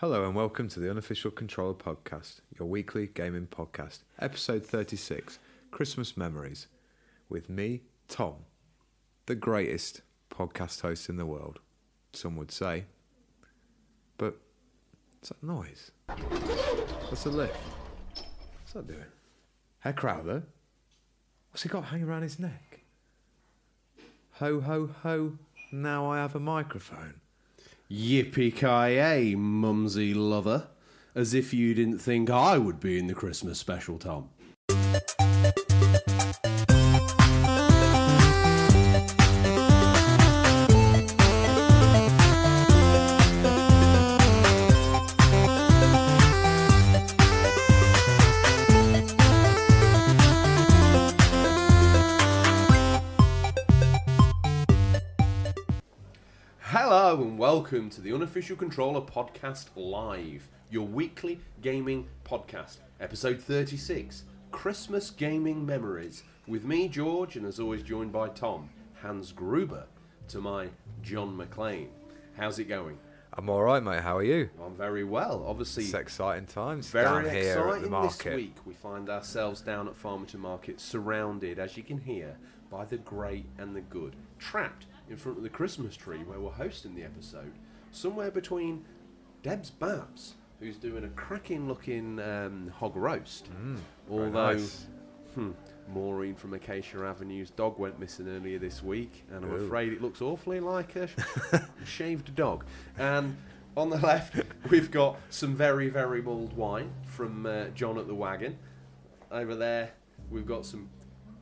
Hello and welcome to the Unofficial Controller Podcast, your weekly gaming podcast, episode 36 Christmas Memories, with me, Tom, the greatest podcast host in the world, some would say. But what's that noise? What's the lift? What's that doing? Hey Crowther, what's he got hanging around his neck? Ho ho ho, now I have a microphone. Yippee ki mumsy lover. As if you didn't think I would be in the Christmas special, Tom. Welcome to the Unofficial Controller Podcast Live, your weekly gaming podcast, episode 36 Christmas Gaming Memories. With me, George, and as always, joined by Tom, Hans Gruber, to my John McClane. How's it going? I'm alright, mate, how are you? I'm very well. Obviously, It's exciting times very down here at exciting the this week. We find ourselves down at Farmerton Market, surrounded, as you can hear, by the great and the good, trapped in front of the Christmas tree where we're hosting the episode, somewhere between Deb's Babs, who's doing a cracking looking um, hog roast, Mm, although nice. hmm, Maureen from Acacia Avenue's dog went missing earlier this week, and I'm Ooh. afraid it looks awfully like a shaved dog. And on the left, we've got some very, very mulled wine from uh, John at the Wagon. Over there, we've got some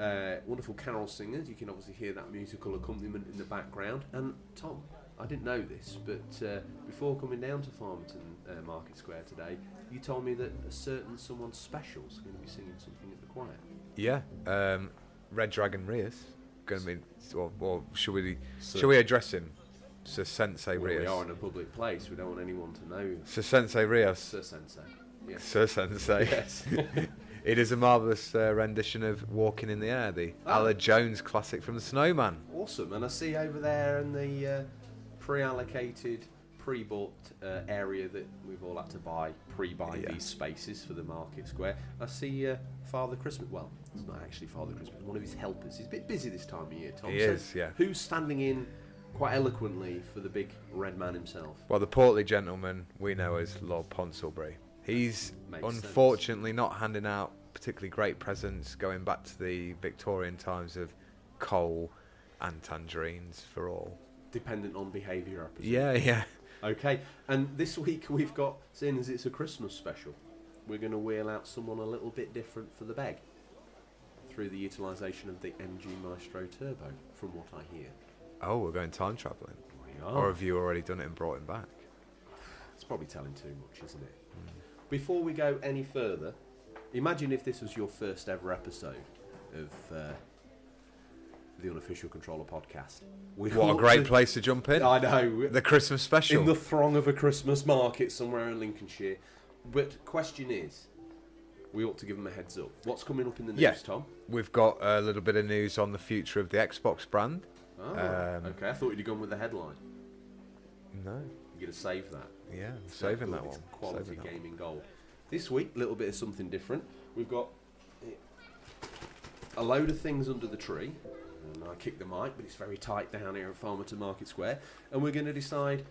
uh, wonderful carol singers. You can obviously hear that musical accompaniment in the background. And Tom, I didn't know this, but uh, before coming down to Farmerton uh, Market Square today, you told me that a certain someone special is going to be singing something at the choir. Yeah, um, Red Dragon Rias. Going to be, or, or should we, So- should we address him? Sir Sensei Well, we are in a public place. We don't want anyone to know. Sir Sensei Rias. Sir Sensei. Yes. Sir Sensei. Yes. it is a marvellous uh, rendition of Walking in the Air, the Ah. Aled Jones classic from The Snowman. awesome. And I see over there in the uh, pre-allocated, pre-bought uh, area that we've all had to buy, pre-buy Yeah. these spaces for the market square. I see uh, Father Christmas. Well, it's not actually Father Christmas. One of his helpers. He's a bit busy this time of year. Tom. He So is, yeah. Who's standing in quite eloquently for the big red man himself? Well, the portly gentleman we know as Lord Ponsonbury. He's Makes sense. unfortunately not handing out particularly great presents going back to the Victorian times of coal and tangerines for all. Dependent on behaviour, I presume. Yeah, yeah. Okay, and this week we've got, seeing as it's a Christmas special, we're going to wheel out someone a little bit different for the bag through the utilisation of the MG Maestro Turbo, from what I hear. Oh, we're going time travelling. We are. Or have you already done it and brought him back? It's probably telling too much, isn't it? Hmm. Before we go any further, imagine if this was your first ever episode of uh, the Unofficial Controller podcast. We What a great to- place to jump in. I know. The Christmas special. in the throng of a Christmas market somewhere in Lincolnshire. But question is, we ought to give them a heads up. What's coming up in the news, Yeah. Tom? We've got a little bit of news on the future of the Xbox brand. Oh, Um, okay. I thought you'd have gone with the headline. No. You're going to save that. Yeah, It's saving that one. Quality Saving that one. gaming gold. This week, a little bit of something different. We've got a load of things under the tree. And I kicked the mic, but it's very tight down here at Farmerton Market Square. And we're going to decide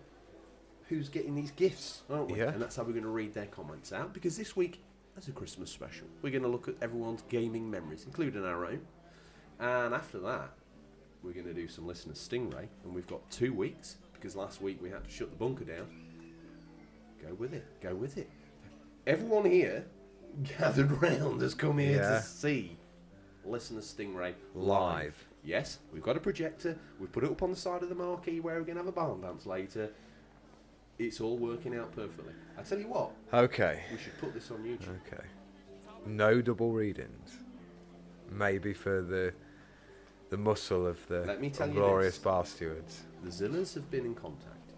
who's getting these gifts, aren't we? Yeah. And that's how we're going to read their comments out. Because this week, as a Christmas special, we're going to look at everyone's gaming memories, including our own. And after that, we're going to do some listener stingray. And we've got two weeks, because last week we had to shut the bunker down. Go with it. Go with it. Everyone here gathered round has come here Yeah. to see Listener Stingray Live. Yes, we've got a projector. We've put it up on the side of the marquee where we're going to have a barn dance later. It's all working out perfectly. I tell you what, Okay. we should put this on YouTube. Okay. No double readings. Maybe for the the muscle of the Let me tell you glorious this. bar stewards. The Zillas have been in contact.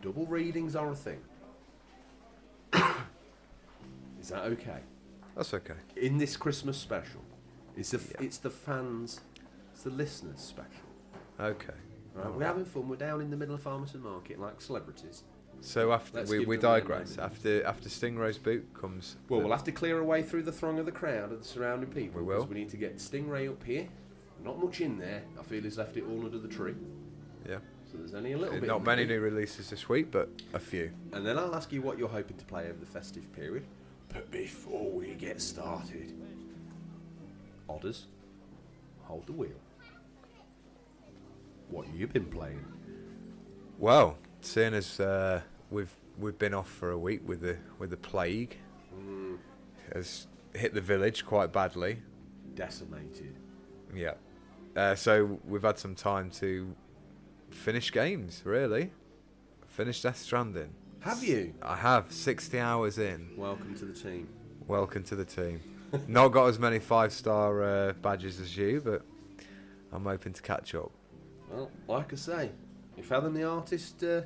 Double readings are a thing. Is that okay? That's okay. In this Christmas special, it's the Yeah. it's the fans, it's the listeners special. Okay. Right, we're having fun. We're down in the middle of Farmerton Market like celebrities. So after Let's we, we digress. After after Stingray's boot comes. Well, we'll have to clear away through the throng of the crowd and the surrounding people. We will. We need to get Stingray up here. Not much in there. I feel he's left it all under the tree. yeah. So there's only a little bit. Not many new releases this week, but a few. And then I'll ask you what you're hoping to play over the festive period. But before we get started, Odders, hold the wheel. What you been playing? Well, seeing as uh, we've we've been off for a week with the with the plague, Mm, has hit the village quite badly. decimated. Yeah. Uh, so we've had some time to finish games. Really, finish Death Stranding. Have you? I have sixty hours in. Welcome to the team. Welcome to the team. Not got as many five star uh, badges as you, but I'm hoping to catch up. Well, like I say, if Adam the artist uh,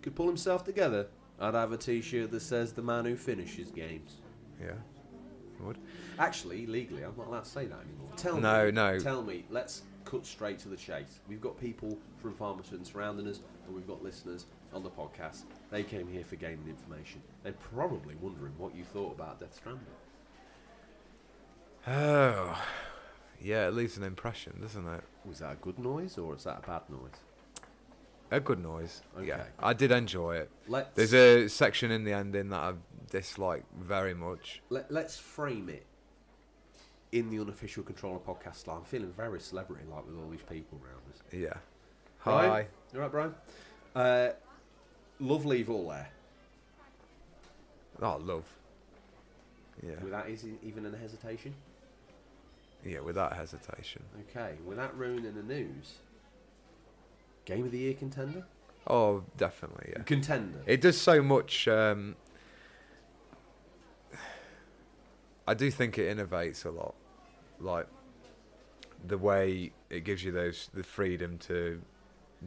could pull himself together, I'd have a T-shirt that says "The Man Who Finishes Games." Yeah. Would. Actually, legally, I'm not allowed to say that anymore. Tell No, me, no. Tell me. Let's cut straight to the chase. We've got people from Farmerton surrounding us, and we've got listeners on the podcast. They came here for gaming information. They're probably wondering what you thought about Death Stranding. Oh, yeah. It leaves an impression, doesn't it? Was that a good noise or is that a bad noise? A good noise. Yeah, I did enjoy it. Let's There's a section in the ending that I dislike very much. let, let's frame it in the unofficial controller podcast style. I'm feeling very celebrity like with all these people around us. Yeah. Brian? Hi. You right, Brian? Uh, love leave all there Oh, love. Yeah. without is- even an hesitation. Yeah, without hesitation. Okay, without ruining the news. Game of the year contender? Oh, definitely. Yeah. Contender. It does so much. Um, I do think it innovates a lot, like the way it gives you those the freedom to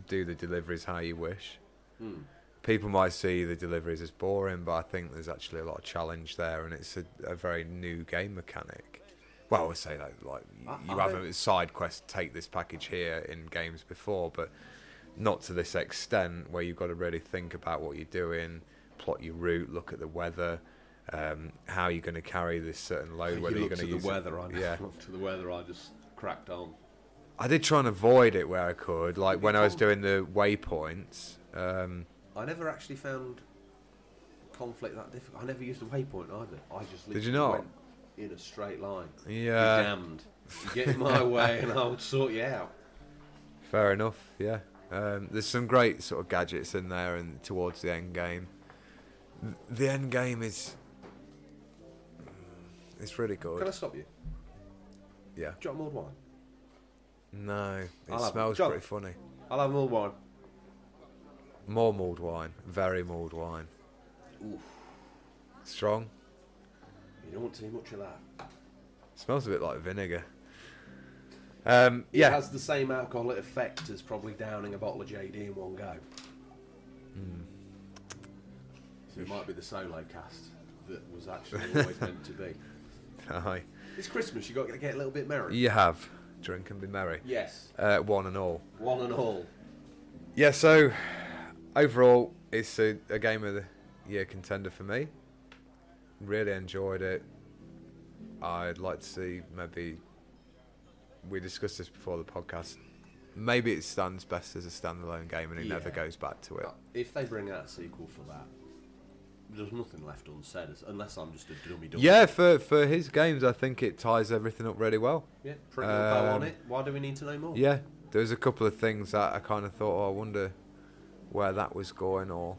do the deliveries how you wish. Hmm. People might see the deliveries as boring, but I think there's actually a lot of challenge there, and it's a, a very new game mechanic. Well, I would say that like I- you I have don't- a side quest, take this package here in games before, but not to this extent where you've got to really think about what you're doing, plot your route, look at the weather, um, how you're going to carry this certain load, You whether you're going to use the it- weather. I Yeah, to the weather. I just cracked on. I did try and avoid it where I could, like when I was doing the waypoints. Um, I never actually found conflict that difficult. I never used a waypoint either. I just Did you literally not? went in a straight line. You're yeah, damned. You get in my way and I'll sort you out. fair enough. Yeah, um, there's some great sort of gadgets in there, and towards the end game, the end game is it's really good. Can I stop you? Yeah. Drop mulled wine. No, it I'll smells pretty funny. I'll have mulled wine. More mulled wine, very mulled wine. Oof. Strong. You don't want too much of that. Smells a bit like vinegar. Um, yeah. It has the same alcoholic effect as probably downing a bottle of JD in one go. Mm. So it might be the solo cast that was actually always meant to be. Aye. It's Christmas, you've got to get a little bit merry. You have drink and be merry. Yes, Uh, one and all. one and all. Yeah. So overall, it's a, a game of the year contender for me. Really enjoyed it. I'd like to see maybe we discussed this before the podcast. Maybe it stands best as a standalone game and it never goes back to it. Uh, If they bring out a sequel for that, there's nothing left unsaid, unless I'm just a dummy dummy. Yeah, for for his games, I think it ties everything up really well. Yeah, pretty good bow on Um, it. Why do we need to know more? Yeah, there was a couple of things that I kind of thought, oh, I wonder where that was going, or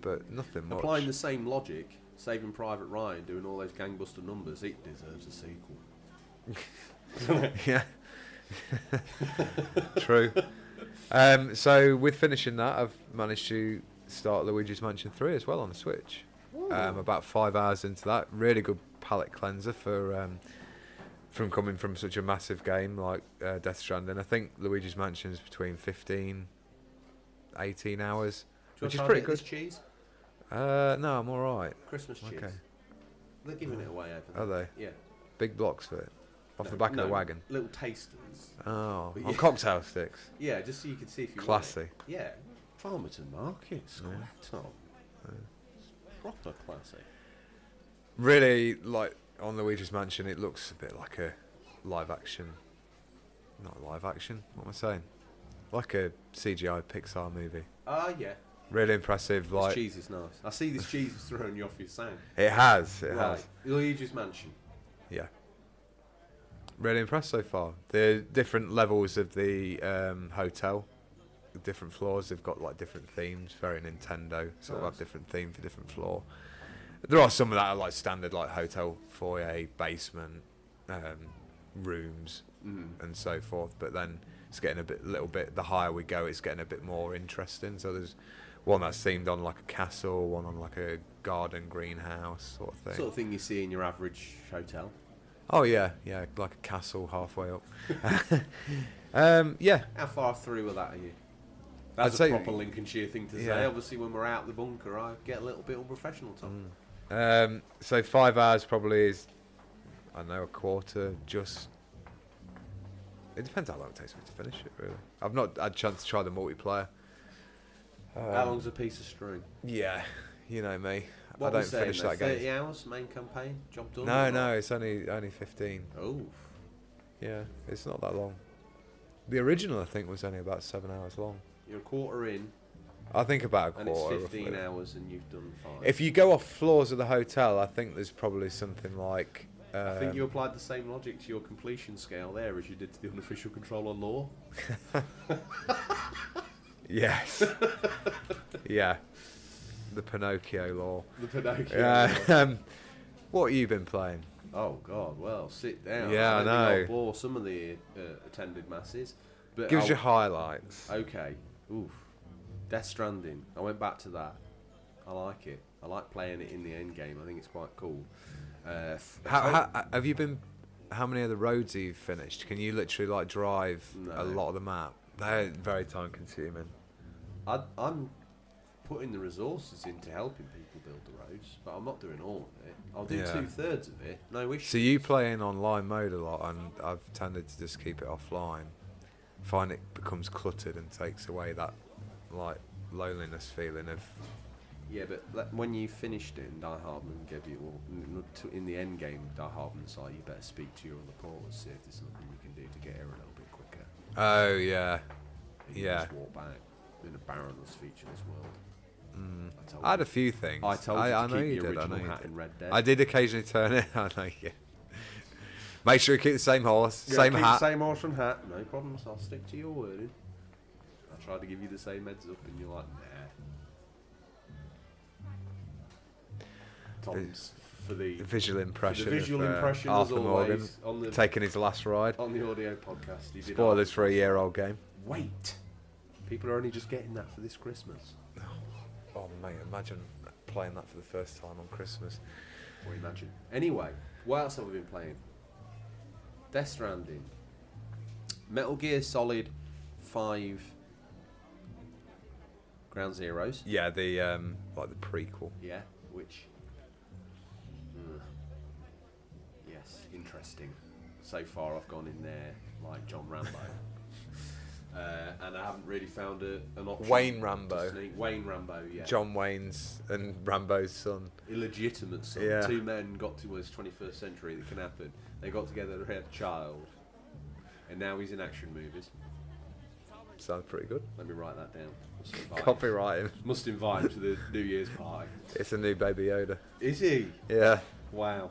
but nothing much. Applying the same logic, Saving Private Ryan doing all those gangbuster numbers, it deserves a sequel. yeah, true. Um, so with finishing that, I've managed to start Luigi's Mansion Three as well on the Switch. Um, about five hours into that, really good palate cleanser for um, from coming from such a massive game like uh, Death Stranding. I think Luigi's Mansion is between 15, 18 hours. Which is pretty try a bit of this cheese? Uh, no, I'm all right. Christmas cheese. Okay. They're giving it away over Are they Yeah. big blocks for it off the back no, of the wagon? Little tasters. Oh, But on yeah. cocktail sticks. Yeah, just so you can see if you want it. Classy. Yeah. Farmerton Market, Square Yeah. Tom. Proper classic. Really, like on Luigi's Mansion, it looks a bit like a live action. Not live action. What am I saying? Like a CGI Pixar movie. Ah, yeah. Really impressive. This Like cheese is nice. I see this cheese is throwing you off your sound. it has. It right. has. Luigi's Mansion. Yeah. Really impressed so far. The different levels of the um, hotel, different floors, they've got like different themes. Very Nintendo. Sort of Nice. have different theme for different floor. There are some of that are like standard, like hotel foyer, basement, um, rooms, Mm. and so forth. But then it's getting a bit, little bit. The higher we go, it's getting a bit more interesting. So there's one that's themed on like a castle, one on like a garden greenhouse sort of thing. Sort of thing you see in your average hotel. Oh yeah, yeah, like a castle halfway up. um, yeah, How far through with that are you? I'd That's a say- proper Lincolnshire thing to say. Obviously, when we're out the bunker, I get a little bit unprofessional, Tom. um, so five hours probably is, I don't know, a quarter. Just it depends how long it takes me to finish it. Really, I've not had a chance to try the multiplayer. How Um, long's a piece of string? Yeah, you know me. What I don't saying finish that 30 game. hours main campaign? Job done? No, no, it's only only fifteen. Oh, Yeah, it's not that long. The original, I think, was only about seven hours long. you're a quarter in, I think about a and it's 15 roughly. hours, and you've done five. If you go off floors of the hotel, I think there's probably something like. Um, I think you applied the same logic to your completion scale there as you did to the unofficial control on law. Yes. yeah. The Pinocchio law. The Pinocchio. Yeah. law. um, what have you been playing? Oh God! Well, sit down. Yeah, I know. bore some of the uh, attended masses, but Give us your highlights. Okay. Oof. Death Stranding. I went back to that. I like it. I like playing it in the end game. I think it's quite cool. Uh, How, how, have you been? How many of the roads have you finished? Can you literally like drive No. a lot of the map? They're very time consuming. I, I'm putting the resources into helping people build the roads, but I'm not doing all of it. I'll do Yeah. two thirds of it. No issue. So you play in online mode a lot, and I've tended to just keep it offline. Find it becomes cluttered and takes away that like loneliness feeling of Yeah, but when you finished it and Die Hardman gave you, well, in the end game, Die Hardman side, you better speak to your other porters, see if there's something you can do to get here a little bit quicker. oh yeah, You Yeah. Just walk back in a barrenless featureless world. mm. I told I had you. a few things. I told you I, to I know keep you the did. I know you hat did. in Red Dead. I did occasionally turn it. I know you. Make sure you keep the same horse, Yeah, same keep hat. same horse and hat. No problems. I'll stick to your wording. I tried to give you the same heads up, and you're like, nah. Tom's for the, visual impression. the visual of, uh, impression Arthur as Morgan always on the taking his last ride. on the audio podcast. He Spoilers for a year-old game. Wait, people are only just getting that for this Christmas. Oh mate, imagine playing that for the first time on Christmas. Or imagine. Anyway, what else have we been playing? Death Stranding, Metal Gear Solid Five, Ground Zeroes. Yeah, the um, like the prequel. Yeah, So far, I've gone in there like John Rambo. uh, and I haven't really found a, an option. Wayne Rambo. Wayne Rambo, yeah. John Wayne's and Rambo's son. Illegitimate son. Yeah. Two men got to this 21st century that can happen. They got together, they had a child. And now he's in action movies. Sounds pretty good. Let me write that down. Copyright him. must invite him to the New Year's party. It's a new Baby Yoda. Is he? Yeah. Wow.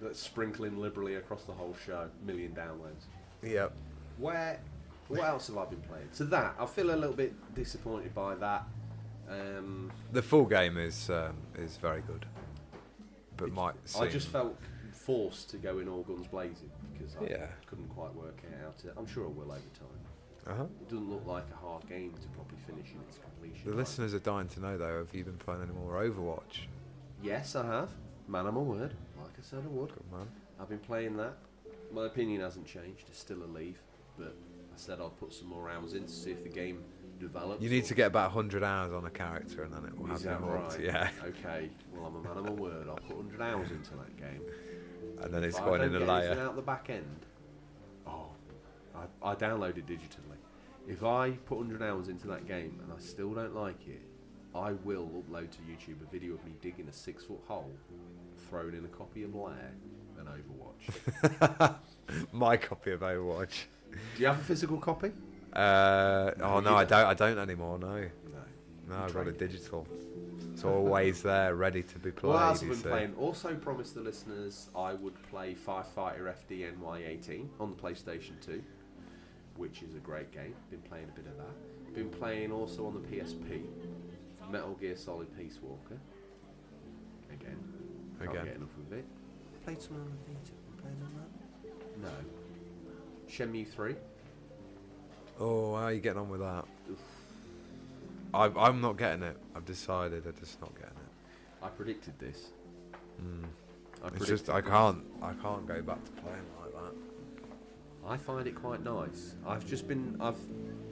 That's sprinkling liberally across the whole show. Million downloads. Yep. Where? What else have I been playing? So that I feel a little bit disappointed by that. Um, The full game is um, is very good, but might I just felt forced to go in all guns blazing because I Yeah. couldn't quite work it out. I'm sure I will over time. Uh-huh. It doesn't look like a hard game to properly finish in its completion. The listeners are dying to know though. Have you been playing any more Overwatch? Yes, I have. Man, I'm a word. I said, I would. Good man. I've been playing that. My opinion hasn't changed. It's still a leave, but I said I'll put some more hours in to see if the game develops. You need to get about 100 hours on a character and then it will Is have that right? Yeah. Okay. Well, I'm a man of my word. I'll put 100 hours into that game. And then it's If I going in a layer. out the back end. Oh, I, I downloaded digitally. If I put 100 hours into that game and I still don't like it, I will upload to YouTube a video of me digging a six foot hole, throwing in a copy of Lair and Overwatch. My copy of Overwatch. Do you have a physical copy? Uh, No, oh no, I don't. I don't anymore. No, No. no, I've got it. digital. It's always there, ready to be played. Well, as I've been see. playing, also promised the listeners I would play Firefighter FD NY18 on the PlayStation 2, which is a great game. Been playing a bit of that. Been playing also on the PSP, Metal Gear Solid Peace Walker. Again, can't Again. get enough of it. Played some on the Vita. Played on that? No. Shenmue 3. Oh, how are you getting on with that? I, I'm not getting it. I've decided I'm just not getting it. I predicted this. Mm. I It's just I can't. I can't go back to playing like that. I find it quite nice. I've just been, I've,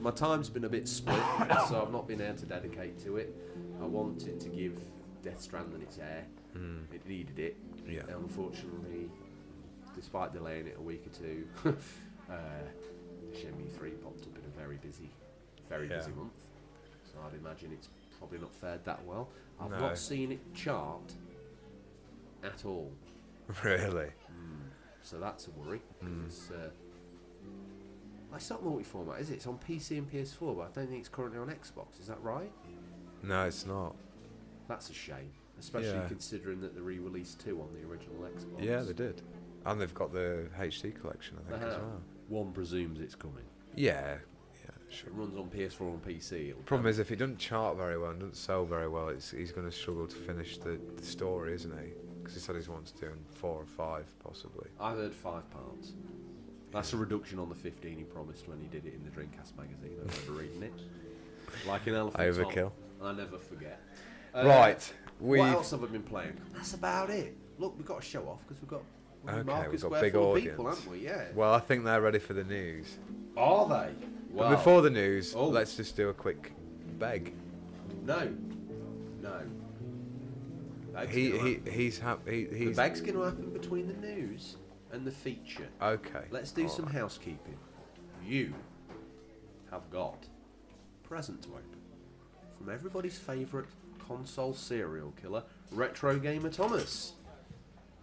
my time's been a bit split, so I've not been able to dedicate to it. I wanted to give Death Stranding its air. Mm. It needed it. Yeah. Unfortunately, despite delaying it a week or two, uh, Shenmue 3 popped up in a very busy, very Yeah. busy month. So I'd imagine it's probably not fared that well. I've No. not seen it chart at all. Really. Mm. So that's a worry. Mm. It's, uh, it's not multi-format, is it? It's on PC and PS4, but I don't think it's currently on Xbox. Is that right? No, it's not. That's a shame, especially Yeah. considering that they re-released two on the original Xbox. Yeah, they did. And they've got the HD collection, I think, They as well. One presumes it's coming. Yeah. Yeah. Sure. it runs on PS4 and PC, Problem is, if it doesn't chart very well and doesn't sell very well, it's, he's going to struggle to finish the, the story, isn't he? Because he said he's wants to do in four or five, possibly. I've heard five parts. That's a reduction on the 15 he promised when he did it in the Dreamcast magazine. I remember reading it. Like an elephant. Overkill. I never forget. Uh, right. We. What else have I been playing? That's about it. Look, we've got to show off because we've got Okay, Market we've got big of people, audience. haven't we? Yeah. Well, I think they're ready for the news. Are they? But before the news, Oh. let's just do a quick beg. No. No. He, he he's happy. The He's bag's going to happen between the news and the feature. okay. Let's do all some right. housekeeping. You have got a present to open from everybody's favourite console serial killer, Retro Gamer Thomas.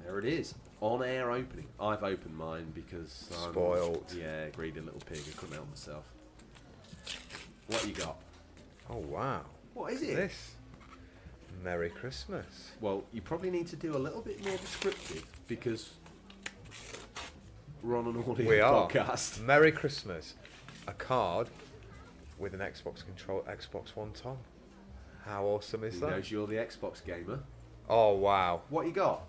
There it is, on air opening. I've opened mine because I'm Spoiled. Yeah, greedy little pig. I couldn't help myself. What you got? Oh wow. What is it? This. Merry Christmas. Well, you probably need to do a little bit more descriptive because we're on an audio We are. podcast. Merry Christmas. A card with an Xbox control, Xbox One Tom. How awesome is He that? knows you're the Xbox gamer. Oh wow. What you got?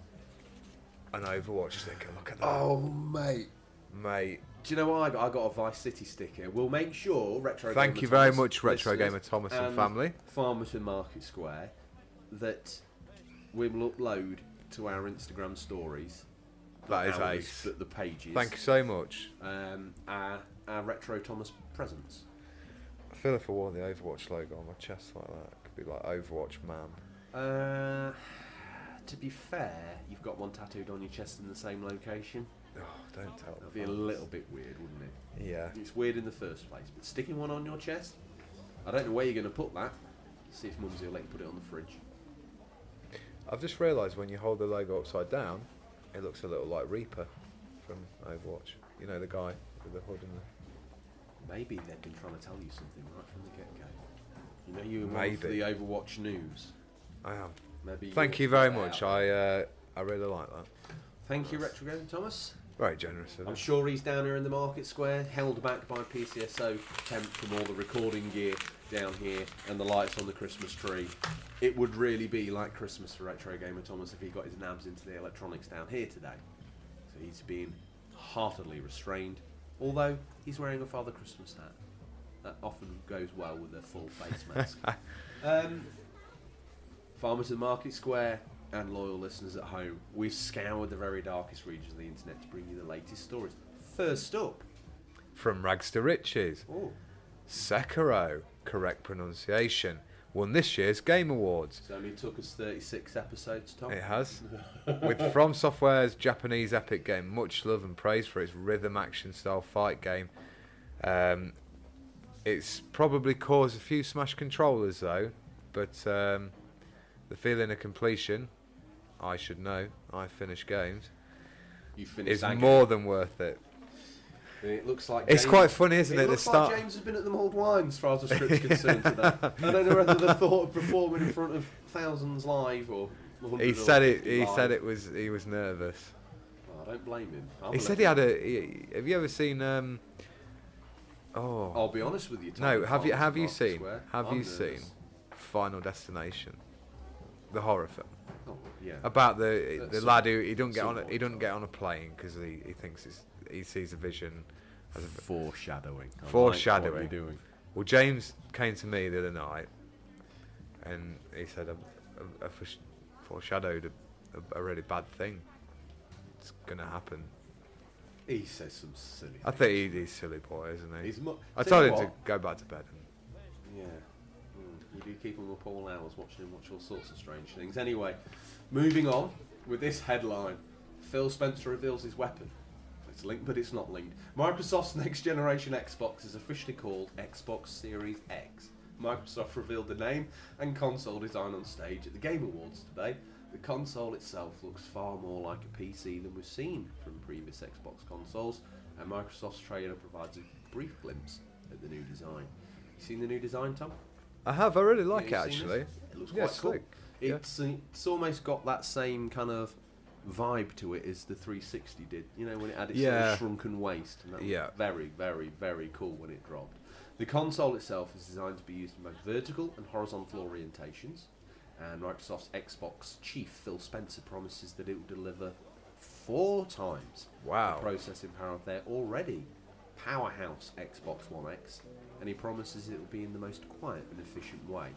An Overwatch sticker. Look at that. Oh, mate. Mate. Do you know what I got? I got a Vice City sticker. We'll make sure Retro Thank Gamer you very Thomas much, Retro Gamer Thomas and and family. Farmerton Market Square that we will upload to our Instagram stories. That is ours, ace. The, the pages. Thank you so much. Um, our, our Retro Thomas presents. I feel if I wore the Overwatch logo on my chest like that, it could be like Overwatch man. Uh, to be fair, you've got one tattooed on your chest in the same location. Oh, don't tell That'd be a little bit weird, wouldn't it? Yeah. It's weird in the first place, but sticking one on your chest, I don't know where you're going to put that. See if Mumsy will let you put it on the fridge. I've just realised when you hold the logo upside down, it looks a little like Reaper from Overwatch. You know the guy with the hood and the. Maybe they've been trying to tell you something right from the get-go. You know, you were one for Maybe. the Overwatch news. I am. Maybe. Thank you very much. out. I uh, I really like that. Thank you, Retro Game Thomas. Very generous of I'm you. sure he's down here in the market square, held back by PCSO temp from all the recording gear down here and the lights on the Christmas tree. It would really be like Christmas for Retro Gamer Thomas if he got his nabs into the electronics down here today. So he's being heartily restrained, although he's wearing a Father Christmas hat. That often goes well with a full face mask. um, Farmerton Market Square and loyal listeners at home, we've scoured the very darkest regions of the internet to bring you the latest stories. First up, From rags to riches, oh, Sekiro, correct pronunciation, won this year's Game Awards. it's only took us 36 episodes, Tom. It has. With From Software's Japanese epic game, much love and praise for its rhythm action style fight game. Um, It's probably caused a few smash controllers though, but um, the feeling of completion, I should know. I finish games. You finished Is that more than worth it. It looks like It's James- quite funny, isn't it? It the looks start. like James has been at the mulled wine as far as the script's concerned today. I don't know whether the thought of performing in front of thousands live or. he said it. He live. said it was. He was nervous. Oh, I don't blame him. I'm He said he had a. He, have you ever seen? Um, oh I'll be honest with you. Tom, no. Have you Have you seen? Square, Have I'm you seen. Final Destination, the horror film Oh, yeah. about the That's the some- lad who he don't get on. A, he point, don't get on a plane because he, he thinks it's, he sees a vision. As a, Foreshadowing. I like Foreshadowing. what doing. well, James came to me the other night, and he said I, I, I foreshadowed a, a, a really bad thing. It's gonna happen. He says some silly. I think he, he's a silly boy, isn't he? He's mu- I told him to go back to bed. And Yeah. Mm, you do keep him up all hours watching him watch all sorts of strange things. Anyway, moving on with this headline Phil Spencer reveals his weapon. It's linked, but it's not linked. Microsoft's next generation Xbox is officially called Xbox Series X. Microsoft revealed the name and console design on stage at the Game Awards today. The console itself looks far more like a PC than we've seen from previous Xbox consoles, and Microsoft's trailer provides a brief glimpse at the new design. You seen the new design, Tom? I have. I really like Yeah, it actually. It looks Yeah, quite cool. slick. It's uh, it's almost got that same kind of vibe to it as the 360 did. You know when it had its Yeah. shrunken waist, and that was Yeah. very very very cool when it dropped. The console itself is designed to be used in both vertical and horizontal orientations, and Microsoft's Xbox chief Phil Spencer promises that it will deliver four times Wow. the processing power of their already powerhouse Xbox One X, and he promises it will be in the most quiet and efficient way.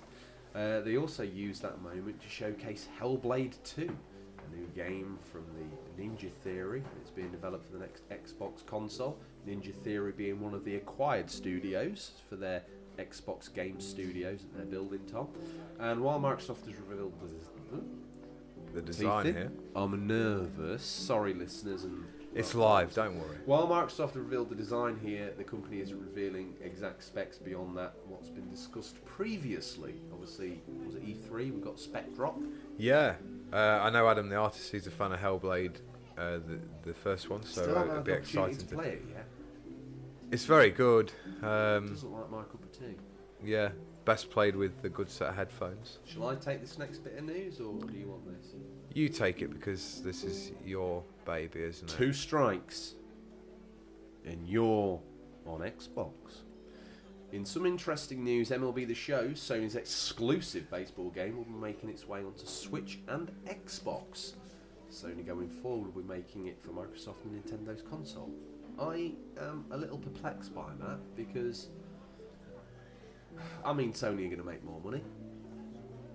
Uh, they also used that moment to showcase Hellblade 2, a new game from the Ninja Theory. It's being developed for the next Xbox console. Ninja Theory being one of the acquired studios for their Xbox game studios that they're building, Tom. And while Microsoft has revealed the, The design here. I'm nervous. Sorry, listeners and It's live. Don't worry. while Microsoft revealed the design here, the company isn't revealing exact specs beyond that. What's been discussed previously, obviously, was it E3? We've got spec drop. Yeah. Uh, I know Adam the artist. He's a fan of Hellblade, uh, the the first one. So it'll be exciting. to To play it yet. it's very good. Um, Doesn't like my tea. yeah. Best played with the good set of headphones. Shall I take this next bit of news, or do you want this? You take it because this is your baby, isn't it? Two strikes, and you're on Xbox. In some interesting news, MLB The Show, Sony's exclusive baseball game, will be making its way onto Switch and Xbox. Sony going forward will be making it for Microsoft and Nintendo's console. I am a little perplexed by that because, I mean, Sony are going to make more money,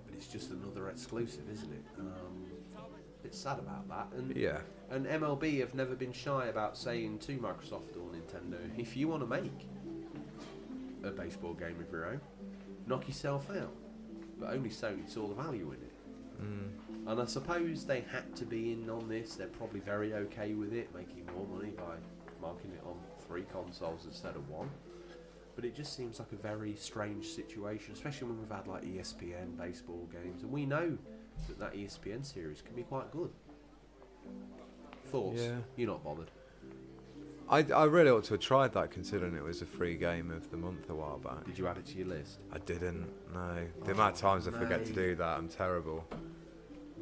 but it's just another exclusive, isn't it? A bit sad about that. And Yeah. and MLB have never been shy about saying to Microsoft or Nintendo, if you want to make a baseball game of your own, knock yourself out. But only Sony saw the value in it. Mm. And I suppose they had to be in on this. They're probably very okay with it, making more money by marketing it on three consoles instead of one. But it just seems like a very strange situation, especially when we've had like ESPN baseball games, and we know that that ESPN series can be quite good. Thoughts? Yeah. You're not bothered. I, I really ought to have tried that considering it was a free game of the month a while back. Did you add it to your list? I didn't. No. The amount of times I forget to do that, I'm terrible.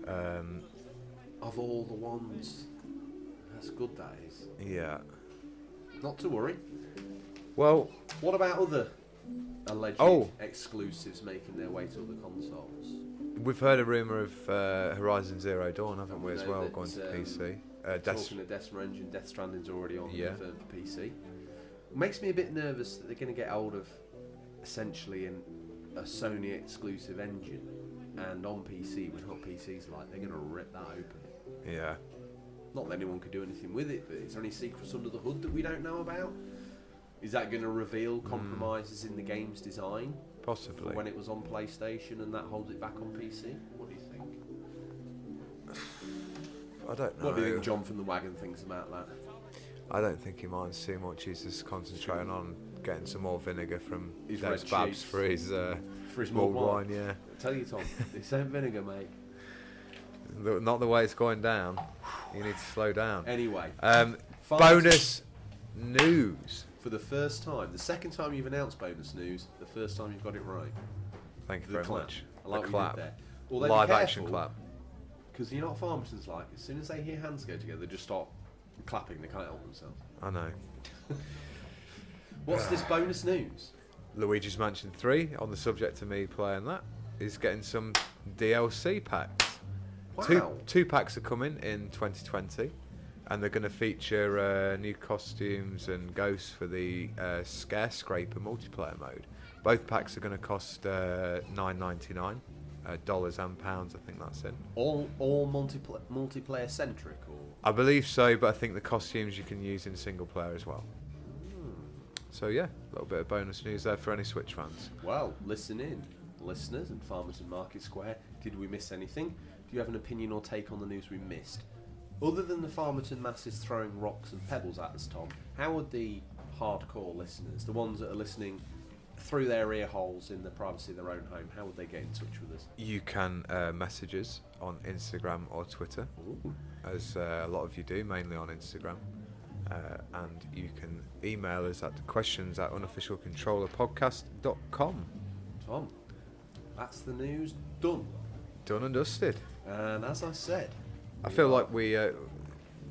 Um, Of all the ones, that's good. That is. yeah. Not to worry. Well, What about other alleged Oh. exclusives making their way to other consoles? we've heard a rumor of uh, Horizon Zero Dawn, haven't we, as well, that, going to um, PC. Uh, Des- Talking of Decima Engine, Death Stranding's already on Yeah. for, PC. Makes me a bit nervous that they're going to get hold of essentially an, a Sony exclusive engine, and on PC, with what PC's like, they're going to rip that open. yeah. Not that anyone could do anything with it, but is there any secrets under the hood that we don't know about? Is that going to reveal Hmm. compromises in the game's design Possibly. when it was on PlayStation and that holds it back on PC? What do you think? I don't know. What do you think John from the Wagon thinks about that? I don't think he minds too much. He's just concentrating on getting some more vinegar from His Des red Babs for his uh, For his mulled mulled wine. wine. Yeah, I tell you, Tom, this ain't vinegar, mate. The- not the way it's going down. You need to slow down. Anyway, Um, bonus news. For the first time, the second time you've announced bonus news, the first time you've got it right. Thank you The very clap. much. I like the clap. did there. Although Live action clap. Because you know what Farmerton's like? As soon as they hear hands go together, they just stop clapping. They can't help themselves. I know. What's this bonus news? Luigi's Mansion 3, on the subject of me playing that, is getting some DLC packs. Wow. Two, two packs are coming in 2020, and they're going to feature uh, new costumes and ghosts for the uh, Scare Scraper multiplayer mode. Both packs are going to cost uh, 9.99 uh, dollars and pounds. I think that's it. All all multipl- multiplayer centric, or I believe so, but I think the costumes you can use in single player as well. So yeah, a little bit of bonus news there for any Switch fans. well, listen in, listeners and farmers in Market Square. Did we miss anything? Do you have an opinion or take on the news we missed? Other than the Farmerton masses throwing rocks and pebbles at us, Tom, how would the hardcore listeners, the ones that are listening through their ear holes in the privacy of their own home, how would they get in touch with us? You can uh, message us on Instagram or Twitter, Ooh. as uh, a lot of you do, mainly on Instagram. Uh, and you can email us at questions at unofficialcontrollerpodcast.com. Tom, that's the news done. Done and dusted. And as I said, I feel like we uh,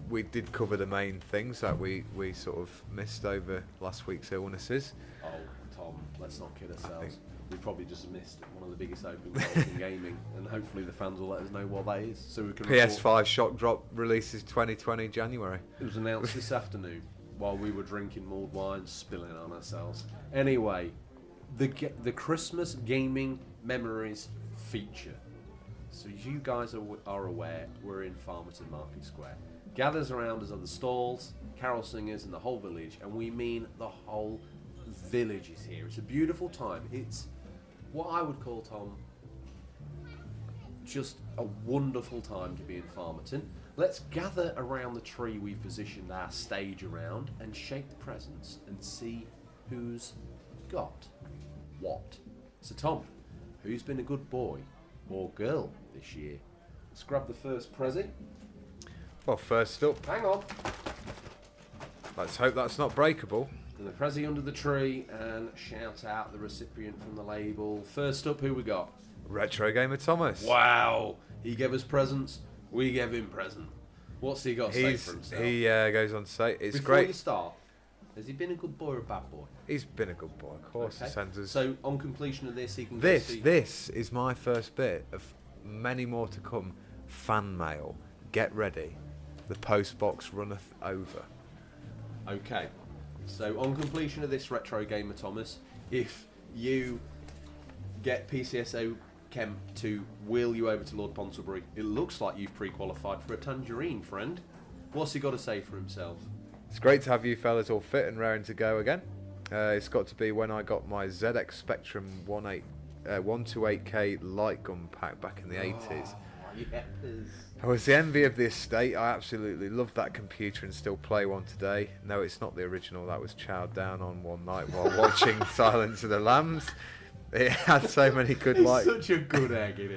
we did cover the main things that we, we sort of missed over last week's illnesses. Oh, Tom, let's not kid ourselves. We probably just missed one of the biggest open goals in gaming, and hopefully the fans will let us know what that is, so we can. PS5 Shock Drop releases 2020 January. It was announced this afternoon while we were drinking mulled wine, spilling on ourselves. Anyway, the the Christmas gaming memories feature. So as you guys are, are aware, we're in Farmerton Market Square. Gathers around us are the stalls, carol singers, and the whole village, and we mean the whole village is here. It's a beautiful time. It's what I would call Tom just a wonderful time to be in Farmerton. Let's gather around the tree we've positioned our stage around and shake the presents and see who's got what. So, Tom, who's been a good boy or girl this year? Let's grab the first present. Well, first up, Hang on. let's hope that's not breakable. And the prezi under the tree and shout out the recipient from the label. First up, who we got? Retro Gamer Thomas. Wow! He gave us presents. We gave him presents. What's he got to say for himself? he uh, goes on to say, it's Before you great. start, has he been a good boy or a bad boy? He's been a good boy, of course. He Okay. sends us So on completion of this, he can this. This is my first bit of many more to come. Fan mail. Get ready. The post box runneth over. Okay. So on completion of this retro gamer Thomas, if you get PCSO Chem to wheel you over to Lord Ponsonbury, it looks like you've pre-qualified for a tangerine, friend. What's he got to say for himself? It's great to have you fellas all fit and raring to go again. Uh, it's got to be when I got my ZX Spectrum 18, uh, 128K light gun pack back in the 80s. Oh, yes. I was the envy of the estate. I absolutely love that computer and still play one today. No, it's not the original. That was chowed down on one night while watching Silence of the Lambs. It had so many good He's such a good egg, he?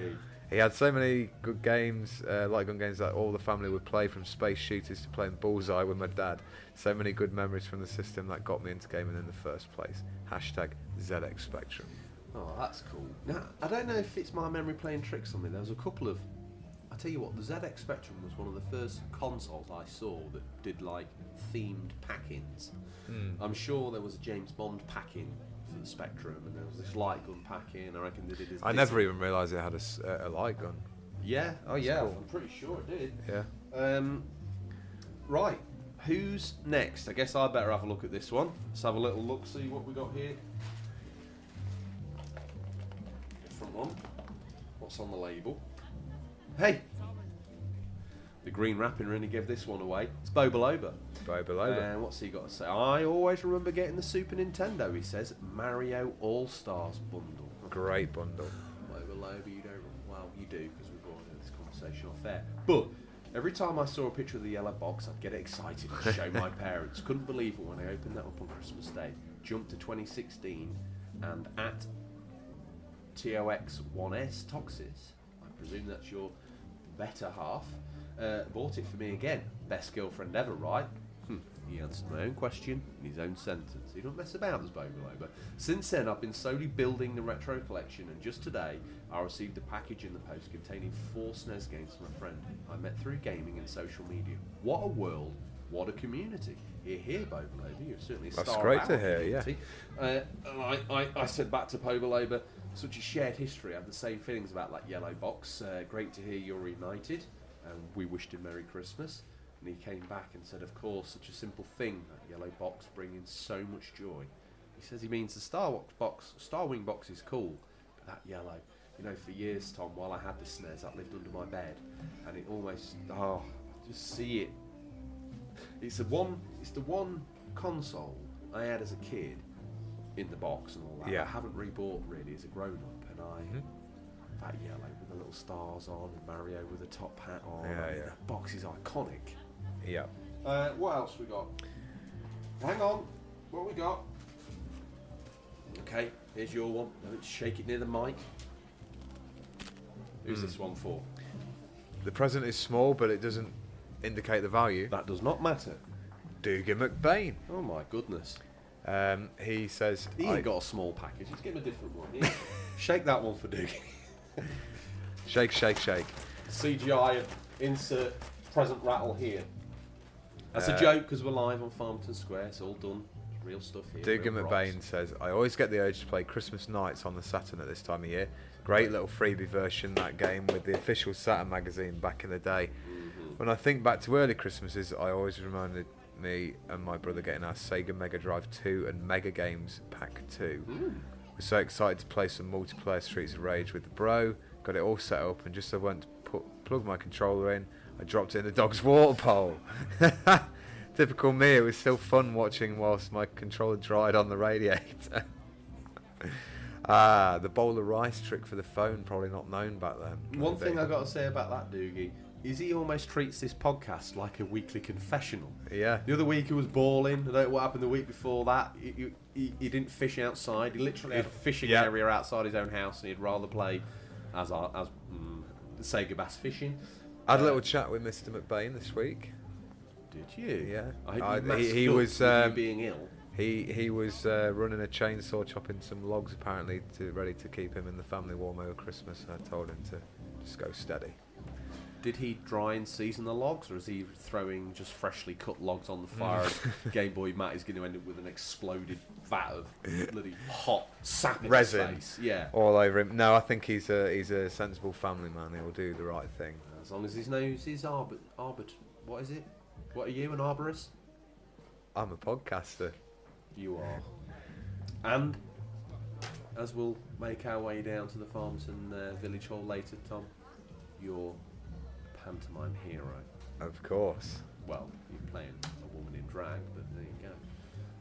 he had so many good games, uh, light gun games that all the family would play, from space shooters to playing Bullseye with my dad. So many good memories from the system that got me into gaming in the first place. Hashtag ZX Spectrum. Oh, that's cool. Now, I don't know if it's my memory playing tricks on me. There was a couple of. I tell you what, the ZX Spectrum was one of the first consoles I saw that did like themed pack-ins. I'm sure there was a James Bond pack-in for the Spectrum, and there was this light gun pack-in. I reckon they did. This, I never even realised it had a, a, light gun. Yeah. Oh That's yeah. cool. I'm pretty sure it did. Yeah. Um, right. Who's next? I guess I better have a look at this one. Let's have a little look, see what we got here. One. What's on the label? Hey! The green wrapping really gave this one away. It's Boba Loba. Boba Loba. And what's he got to say? I always remember getting the Super Nintendo, he says. Mario All Stars bundle. Great bundle. Boba Loba, you don't. Well, you do because we've already had this conversation off air. But every time I saw a picture of the yellow box, I'd get excited and show my parents. Couldn't believe it when I opened that up on Christmas Day. jump to 2016 and at TOX1S Toxis, I presume that's your better half, uh, bought it for me again. Best girlfriend ever, right? Hmm. He answered my own question in his own sentence. He don't mess about, as Bogolo. But since then, I've been slowly building the retro collection, and just today, I received a package in the post containing four SNES games from a friend I met through gaming and social media. What a world! What a community! Here, here, Bogoloba, you're certainly a That's star great to hear, yeah. Uh, I, I, I said back to Pogoloba, such a shared history. I have the same feelings about that yellow box. Uh, great to hear you're reunited, and we wished him Merry Christmas. And he came back and said, of course, such a simple thing, that yellow box bringing so much joy. He says he means the Star box, Star Wing box is cool, but that yellow, you know, for years, Tom, while I had the SNES, that lived under my bed, and it almost, oh, just see it. It's the one, it's the one console I had as a kid in the box and all that. Yeah. I haven't rebought really as a grown up, and I Mhm. that yellow with the little stars on and Mario with a top hat on. Yeah, I mean, yeah. That box is iconic. Yeah. Uh, what else we got? Hang on, what we got? Okay, here's your one. Don't shake it near the mic. Who's Hmm. this one for? The present is small, but it doesn't indicate the value. That does not matter. Dugan McBain. Oh my goodness. Um, he says, He I- ain't got a small package. Let's give him a different one. Shake that one for Doogie. shake, shake, shake. CGI of insert present rattle here. That's a Uh, joke because we're live on Farmerton Square. It's all done. Real stuff here. Dugan McBain says, I always get the urge to play Christmas Nights on the Saturn at this time of year. Great little freebie version, that game with the official Saturn magazine back in the day. Mhm. When I think back to early Christmases, I always reminded me and my brother getting our Sega Mega Drive 2 and Mega Games Pack 2. Mm. We're so excited to play some multiplayer Streets of Rage with the bro. Got it all set up, and just so I went to put, plug my controller in, I dropped it in the dog's water bowl. Typical me, it was still fun watching whilst my controller dried on the radiator. ah, the bowl of rice trick for the phone, probably not known back then. One thing I've got to say about that Doogie is he almost treats this podcast like a weekly confessional. Yeah. The other week he was balling. I don't know what happened the week before that. He, he, he, didn't fish outside. He literally had a fishing Yeah. area outside his own house, and he'd rather play as our, as mm, Sega Bass fishing. I had a little chat with Mr. McBain this week. Did you? Yeah. I I- he- he was, um, being ill. He he was uh, running a chainsaw, chopping some logs apparently, to ready to keep him and the family warm over Christmas. I told him to just go steady. Did he dry and season the logs, or is he throwing just freshly cut logs on the fire? and Game Boy Matt is going to end up with an exploded vat of bloody hot sap Resin. face. Yeah. All over him. No, I think he's a he's a sensible family man. He'll do the right thing. As long as his nose is arbit, arbit. What is it? What are you, an arborist? I'm a podcaster. You are. And as we'll make our way down to the Farmerton uh, Village Hall later, Tom, you're pantomime hero. Of course. Well, you're playing a woman in drag, but there you go.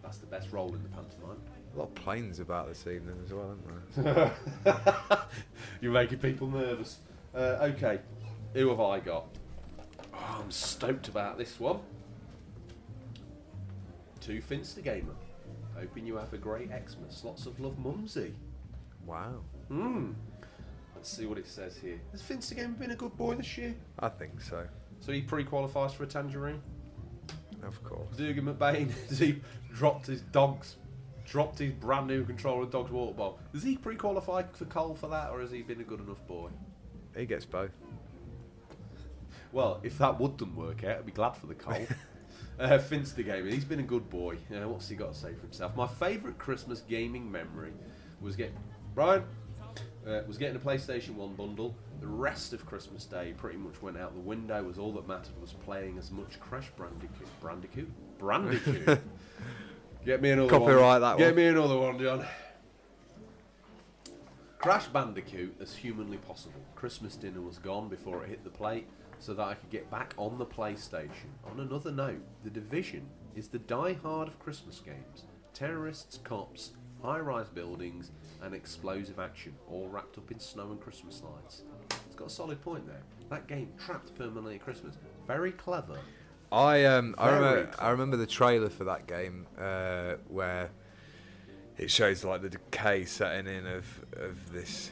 That's the best role in the pantomime. A lot of planes about this evening as well, aren't there? You're making people nervous. Uh, okay, who have I got? Oh, I'm stoked about this one. To Finster Gamer. Hoping you have a great Xmas. Lots of love, Mumsy. Wow. Hmm. Let's see what it says here. Has Finster Gamer been a good boy this year? I think so. So he pre-qualifies for a tangerine. Of course. Dugan McBain, has he dropped his dog's, dropped his brand new controller dog's water bottle? Does he pre-qualify for coal for that, or has he been a good enough boy? He gets both. Well, if that wouldn't work out, I'd be glad for the coal. uh, Finster Gamer, he's been a good boy. Uh, what's he got to say for himself? My favourite Christmas gaming memory was getting Brian uh, was getting a PlayStation One bundle. The rest of Christmas Day pretty much went out the window. Was all that mattered was playing as much Crash Bandicoot, Bandicoot, Bandicoot. Get me another one. Copyright that Get one. me another one, John. Crash Bandicoot as humanly possible. Christmas dinner was gone before it hit the plate, so that I could get back on the PlayStation. On another note, The Division is the die-hard of Christmas games. Terrorists, cops, high-rise buildings, and explosive action, all wrapped up in snow and Christmas lights. It's got a solid point there. That game trapped permanently at Christmas. Very clever. I um I remember clever. I remember the trailer for that game uh, where it shows like the decay setting in of of this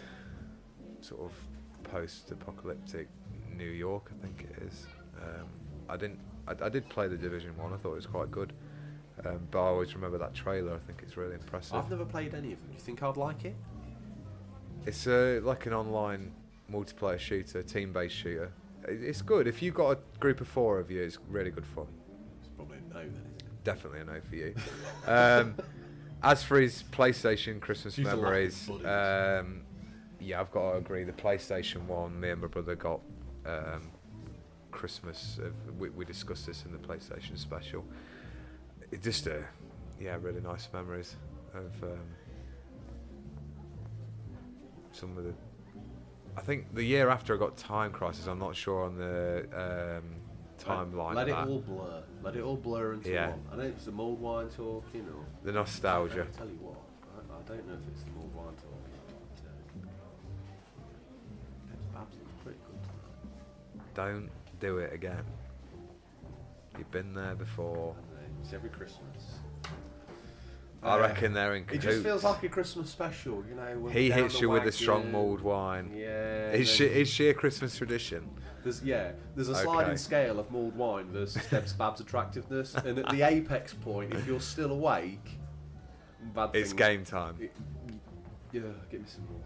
sort of post-apocalyptic New York. I think it is. Um, I didn't. I, I did play the Division One. I thought it was quite good. Um, but I always remember that trailer. I think it's really impressive. I've never played any of them. Do you think I'd like it? It's uh, like an online multiplayer shooter, team-based shooter. It's good if you've got a group of four of you. It's really good fun. It's probably a no then, isn't it? Definitely a no for you. um, as for his PlayStation Christmas He's a lack of memories, um, yeah, I've got to agree. The PlayStation One, me and my brother got um, Christmas. Of, we, we discussed this in the PlayStation special. It just a yeah, really nice memories of um, some of the. I think the year after I got Time Crisis. I'm not sure on the um, timeline. Let of it that. all blur. Let it all blur into Yeah. one. I don't know if it's the mulled wine You know the nostalgia. I tell you what, I, I don't know if it's the mulled wine talking. But, uh, Pep's Babs looks pretty good. Don't do it again. You've been there before. It's every Christmas. I reckon they're in It just feels like a Christmas special, you know. when he hits you with a strong mulled wine. Yeah. Is she, is she a Christmas tradition? There's yeah. There's a sliding Okay. scale of mulled wine versus Deb's Bab's attractiveness, and at the apex point, if you're still awake, bad It's things- game time. it- yeah, give me some more.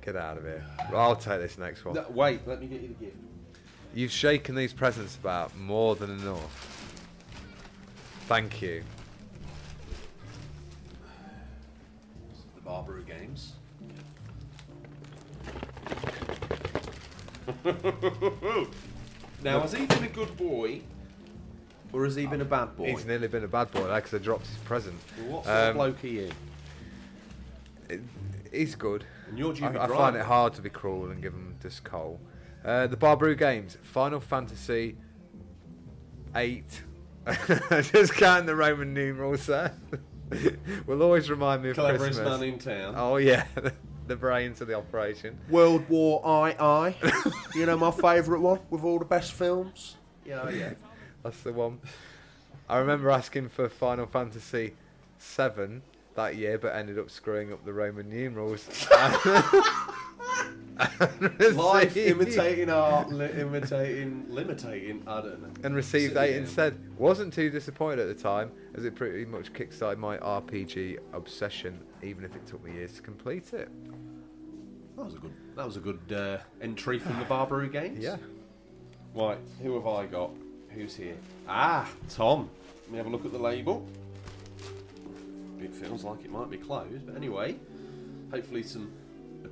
Get out of here. I'll take this next one. No, wait, let me get you the gift. You've shaken these presents about more than enough. Thank you. The Barbara Games. now, has he been a good boy, or has he been a bad boy? He's nearly been a bad boy because I dropped his present. Well, what sort of Um, bloke are you? It- he's good. And you're I, I find it hard to be cruel and give him this coal. Uh, the Barbaroo Games, Final Fantasy 8. Just counting the Roman numerals sir. will always remind me of Cleverest Christmas. man in town. Oh yeah, the brains of the operation. World War II. you know my favourite one with all the best films. Yeah, yeah. That's the one. I remember asking for Final Fantasy 7 that year, but ended up screwing up the Roman numerals. Life imitating art, li- imitating, limitating. I don't know. and received Silly eight instead. Wasn't too disappointed at the time, as it pretty much kickstarted my RPG obsession, even if it took me years to complete it. That was a good. That was a good uh, entry from the Barbaroo Games. Yeah. Right. Who have I got? Who's here? Ah, Tom. Let me have a look at the label. It feels like it might be closed, but anyway, hopefully some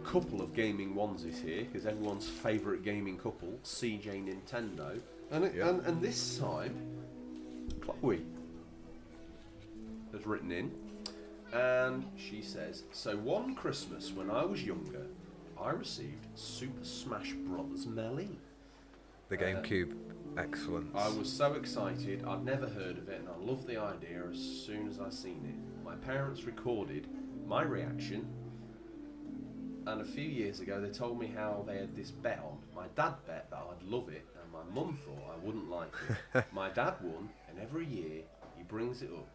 couple of gaming onesies here because everyone's favourite gaming couple, CJ Nintendo, and, Yeah. and and this time, Chloe has written in, and she says, "So one Christmas when I was younger, I received Super Smash Brothers Melee." The GameCube excellence. I was so excited, I'd never heard of it, and I loved the idea as soon as I seen it. My parents recorded my reaction, and a few years ago they told me how they had this bet on. My dad bet that I'd love it, and my mum thought I wouldn't like it. my dad won, and every year he brings it up,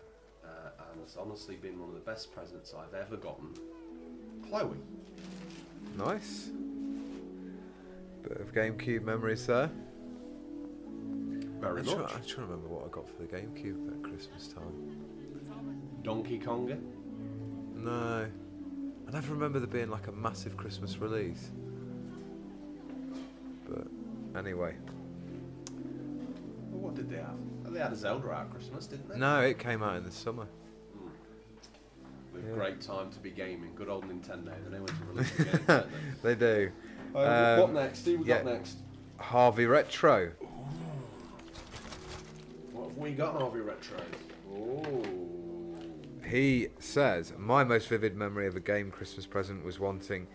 uh, and it's honestly been one of the best presents I've ever gotten. Chloe. Nice. Bit of GameCube memories there. Very I'm much. trying, I'm trying to remember what I got for the GameCube at Christmas time. Donkey Konga. No. I never remember there being like a massive Christmas release. But anyway. Well, what did they have? They had a Zelda out at Christmas, didn't they? No, it came out in the summer. With Yeah. great time to be gaming. Good old Nintendo. They know when to release the games, don't they? They do. Uh, Um, what next? Who we got yeah. next? Harvey Retro. What have we got, Harvey Retro? Oh. He says, My most vivid memory of a game Christmas present was wanting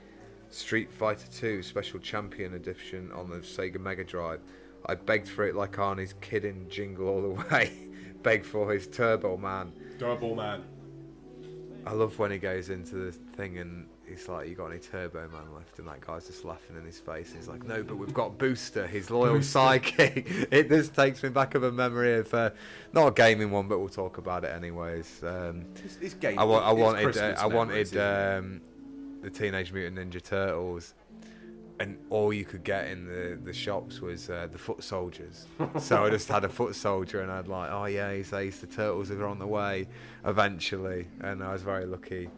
Street Fighter 2 Special Champion Edition on the Sega Mega Drive. I begged for it like Arnie's kid in Jingle All the Way. begged for his Turbo Man. Turbo Man. I love when he goes into the thing and he's like, "You got any Turbo Man left?" And that guy's just laughing in his face. And he's like, "No, but we've got Booster, his loyal Booster. sidekick." it just takes me back of a memory of uh, not a gaming one, but we'll talk about it anyways. Um, It's, it's game. I, wa- I wanted, uh, I wanted um, the Teenage Mutant Ninja Turtles, and all you could get in the, the shops was uh, the foot soldiers. so I just had a foot soldier, and I'd like, oh yeah, he says the turtles are on the way eventually, and I was very lucky.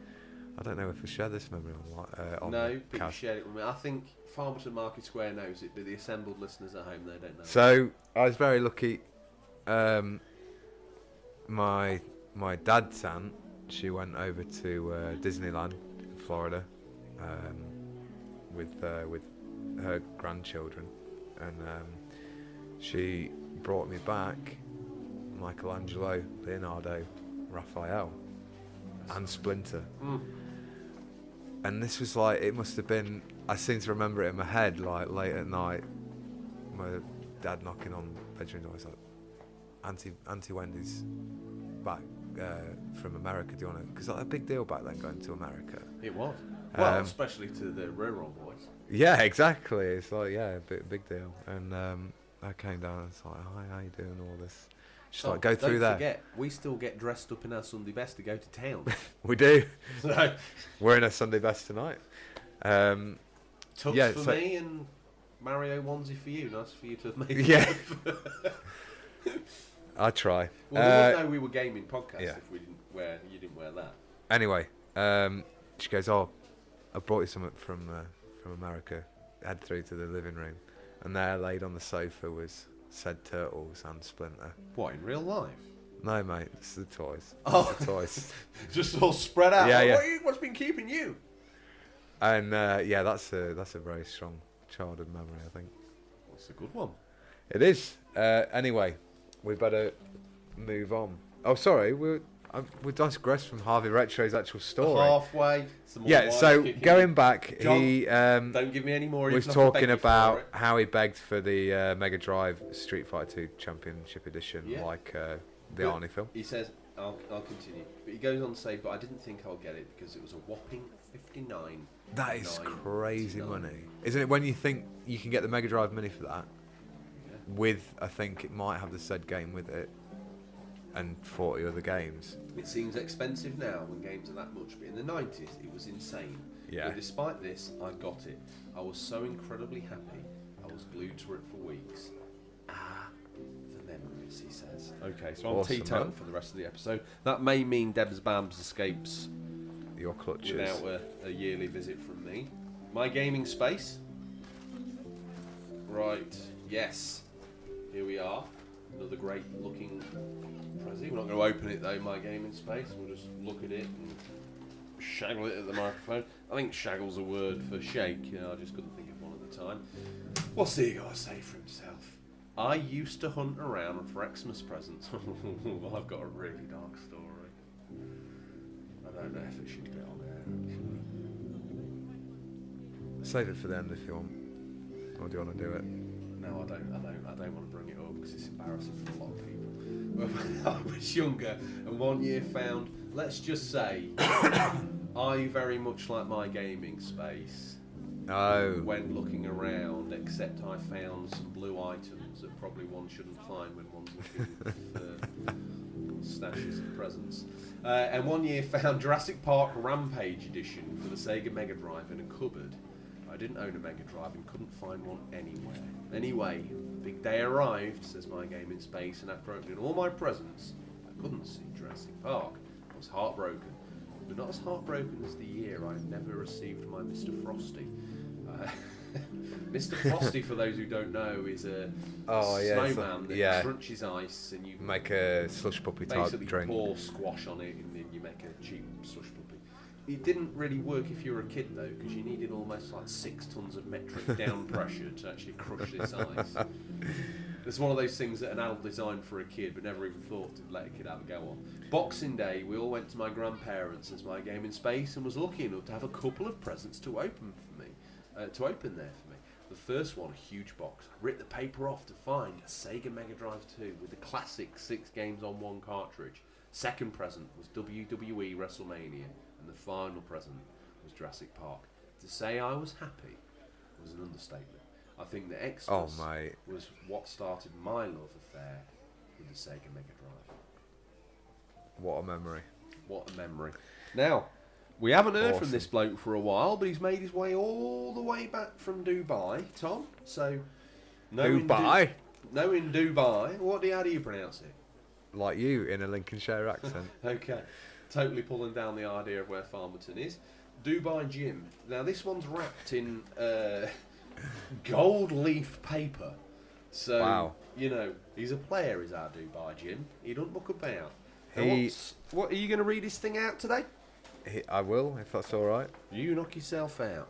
I don't know if we share this memory on what uh, on no, but you shared it with me. I think Farmerton Market Square knows it, but the assembled listeners at home, they don't know. So I was very lucky. Um, my my dad's aunt, she went over to uh, Disneyland in Florida um, with uh, with her grandchildren, and um, she brought me back Michelangelo, Leonardo, Raphael, and Splinter. Mm. And this was like it must have been. I seem to remember it in my head, like late at night, my dad knocking on bedroom door. He's like, "Auntie, Auntie Wendy's back uh, from America. Do you want to?" Because like a big deal back then going to America. It was. Well, Um, especially to the rural boys. Yeah, exactly. It's like yeah, big big deal. And um, I came down and it's like, "Hi, how you doing?" All this. She's So, like, "Go through there." forget, we still get dressed up in our Sunday best to go to town. We do. so, We're in a Sunday best tonight. Um, tux Yeah, for so- me and Mario onesie for you. Nice for you to have made. Yeah. I try. Well, we Uh, know we were gaming podcast yeah. if we didn't wear. You didn't wear that. Anyway, um, she goes, "Oh, I brought you something from uh, from America." Head through to the living room, and there, laid on the sofa, was said turtles and Splinter. What in real life? No, mate, it's the toys. Oh. The toys. Just all spread out. Yeah, Like, yeah. What you, what's been keeping you? and uh, yeah, that's a that's a very strong childhood memory. I think That's a good one. it is. Uh, anyway, we better move on. Oh, sorry, we I, we digressed from Harvey Retro's actual story. Halfway. Yeah, so going in. back, John, he um, Don't give me any more. was even if I beg talking about how he begged for the uh, Mega Drive Street Fighter 2 Championship Edition, Yeah. like uh, the Good. Arnie film. He says, I'll, I'll continue. But he goes on to say, but I didn't think I'll get it because it was a whopping 59. That is crazy money, isn't it? When you think you can get the Mega Drive Mini for that, Yeah. with I think it might have the said game with it, and 40 other games. It seems expensive now when games are that much, but in the 90s it was insane. Yeah. But despite this, I got it. I was so incredibly happy. I was glued to it for weeks. Ah, the memories, he says. Okay, so I'm Awesome, teetotal man. for the rest of the episode. That may mean Debs Bams escapes Your clutches. without a, a yearly visit from me. My gaming space. Right, yes. Here we are. Another great looking Prezi. We're not going to open it though, my gaming space. We'll just look at it and shaggle it at the microphone. I think shaggle's a word for shake. You know, I just couldn't think of one at the time. What's he got to say for himself? I used to hunt around for Xmas presents. well, I've got a really dark story. I don't know if it should go on there. Save it for the end if you want. Or do you want to do it? No, I don't. I don't. I don't want to bring it up because it's embarrassing for a lot of people. When I was younger and one year found, let's just say, I very much like my gaming space Oh. when looking around, except I found some blue items that probably one shouldn't find when one's looking for stashes of presents. Uh, and one year found Jurassic Park Rampage Edition for the Sega Mega Drive in a cupboard. I didn't own a Mega Drive and couldn't find one anywhere. Anyway, the big day arrived, says my game in space, and after opening all my presents, I couldn't see Jurassic Park. I was heartbroken, but not as heartbroken as the year I never received my Mr. Frosty. Uh, Mr. Frosty, for those who don't know, is a Oh, yeah, snowman like- that yeah. crunches ice and you Make a slush puppy type basically drink. pour squash on it and then you make a cheap slush puppy. It didn't really work if you were a kid though, because you needed almost like six tons of metric down pressure to actually crush this ice. It's one of those things that an adult designed for a kid, but never even thought to let a kid have a go on. Boxing Day, we all went to my grandparents as my game in space, and was lucky enough to have a couple of presents to open for me, uh, to open there for me. The first one, a huge box. I ripped the paper off to find a Sega Mega Drive 2 with the classic six games on one cartridge. Second present was WWE WrestleMania, and the final present was Jurassic Park. To say I was happy was an understatement. I think the Oh, Xmas mate. was what started my love affair with the Sega Mega Drive. What a memory. What a memory. Now, we haven't heard from this bloke for a while, but he's made his way all the way back from Dubai, Tom. So, knowing Dubai? Du- knowing Dubai, what do you, how do you pronounce it? Like you in a Lincolnshire accent. Okay, totally pulling down the idea of where Farmerton is. Dubai Jim. Now, this one's wrapped in uh, gold leaf paper. So, Wow. you know, he's a player, is our Dubai Jim. He doesn't muck about. He- what, are you going to read this thing out today? He- I will, if that's all right. You knock yourself out.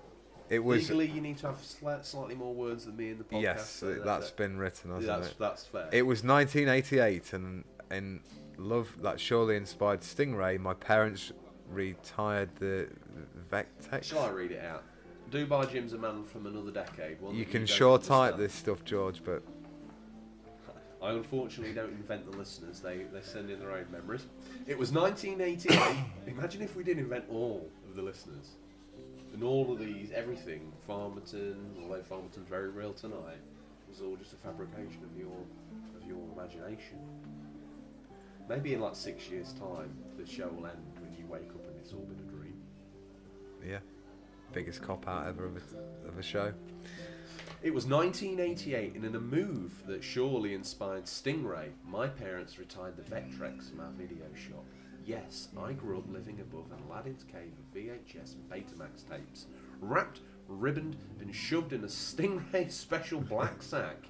It was. Legally, you need to have sli- slightly more words than me in the podcast. yes, so it- that's been written, hasn't that's, it? that's fair. It was 1988, and in love that surely inspired Stingray, my parents retired the Vectrex. Shall I read it out? Dubai Jim's a man from another decade. one You can sure type this stuff, George, but I unfortunately don't invent the listeners. They they send in their own memories. It was 1988. Imagine if we did invent all of the listeners. And all of these, everything, Farmerton, although Farmerton's very real tonight, was all just a fabrication of your of your imagination. Maybe in like six years' time, the show will end when you wake up and it's all been a dream. yeah, biggest cop out ever of a, of a show. It was 1988, and in a move that surely inspired Stingray, my parents retired the Vectrex from our video shop. Yes, I grew up living above an Aladdin's cave of VHS and Betamax tapes, wrapped, ribboned, and shoved in a Stingray special black sack.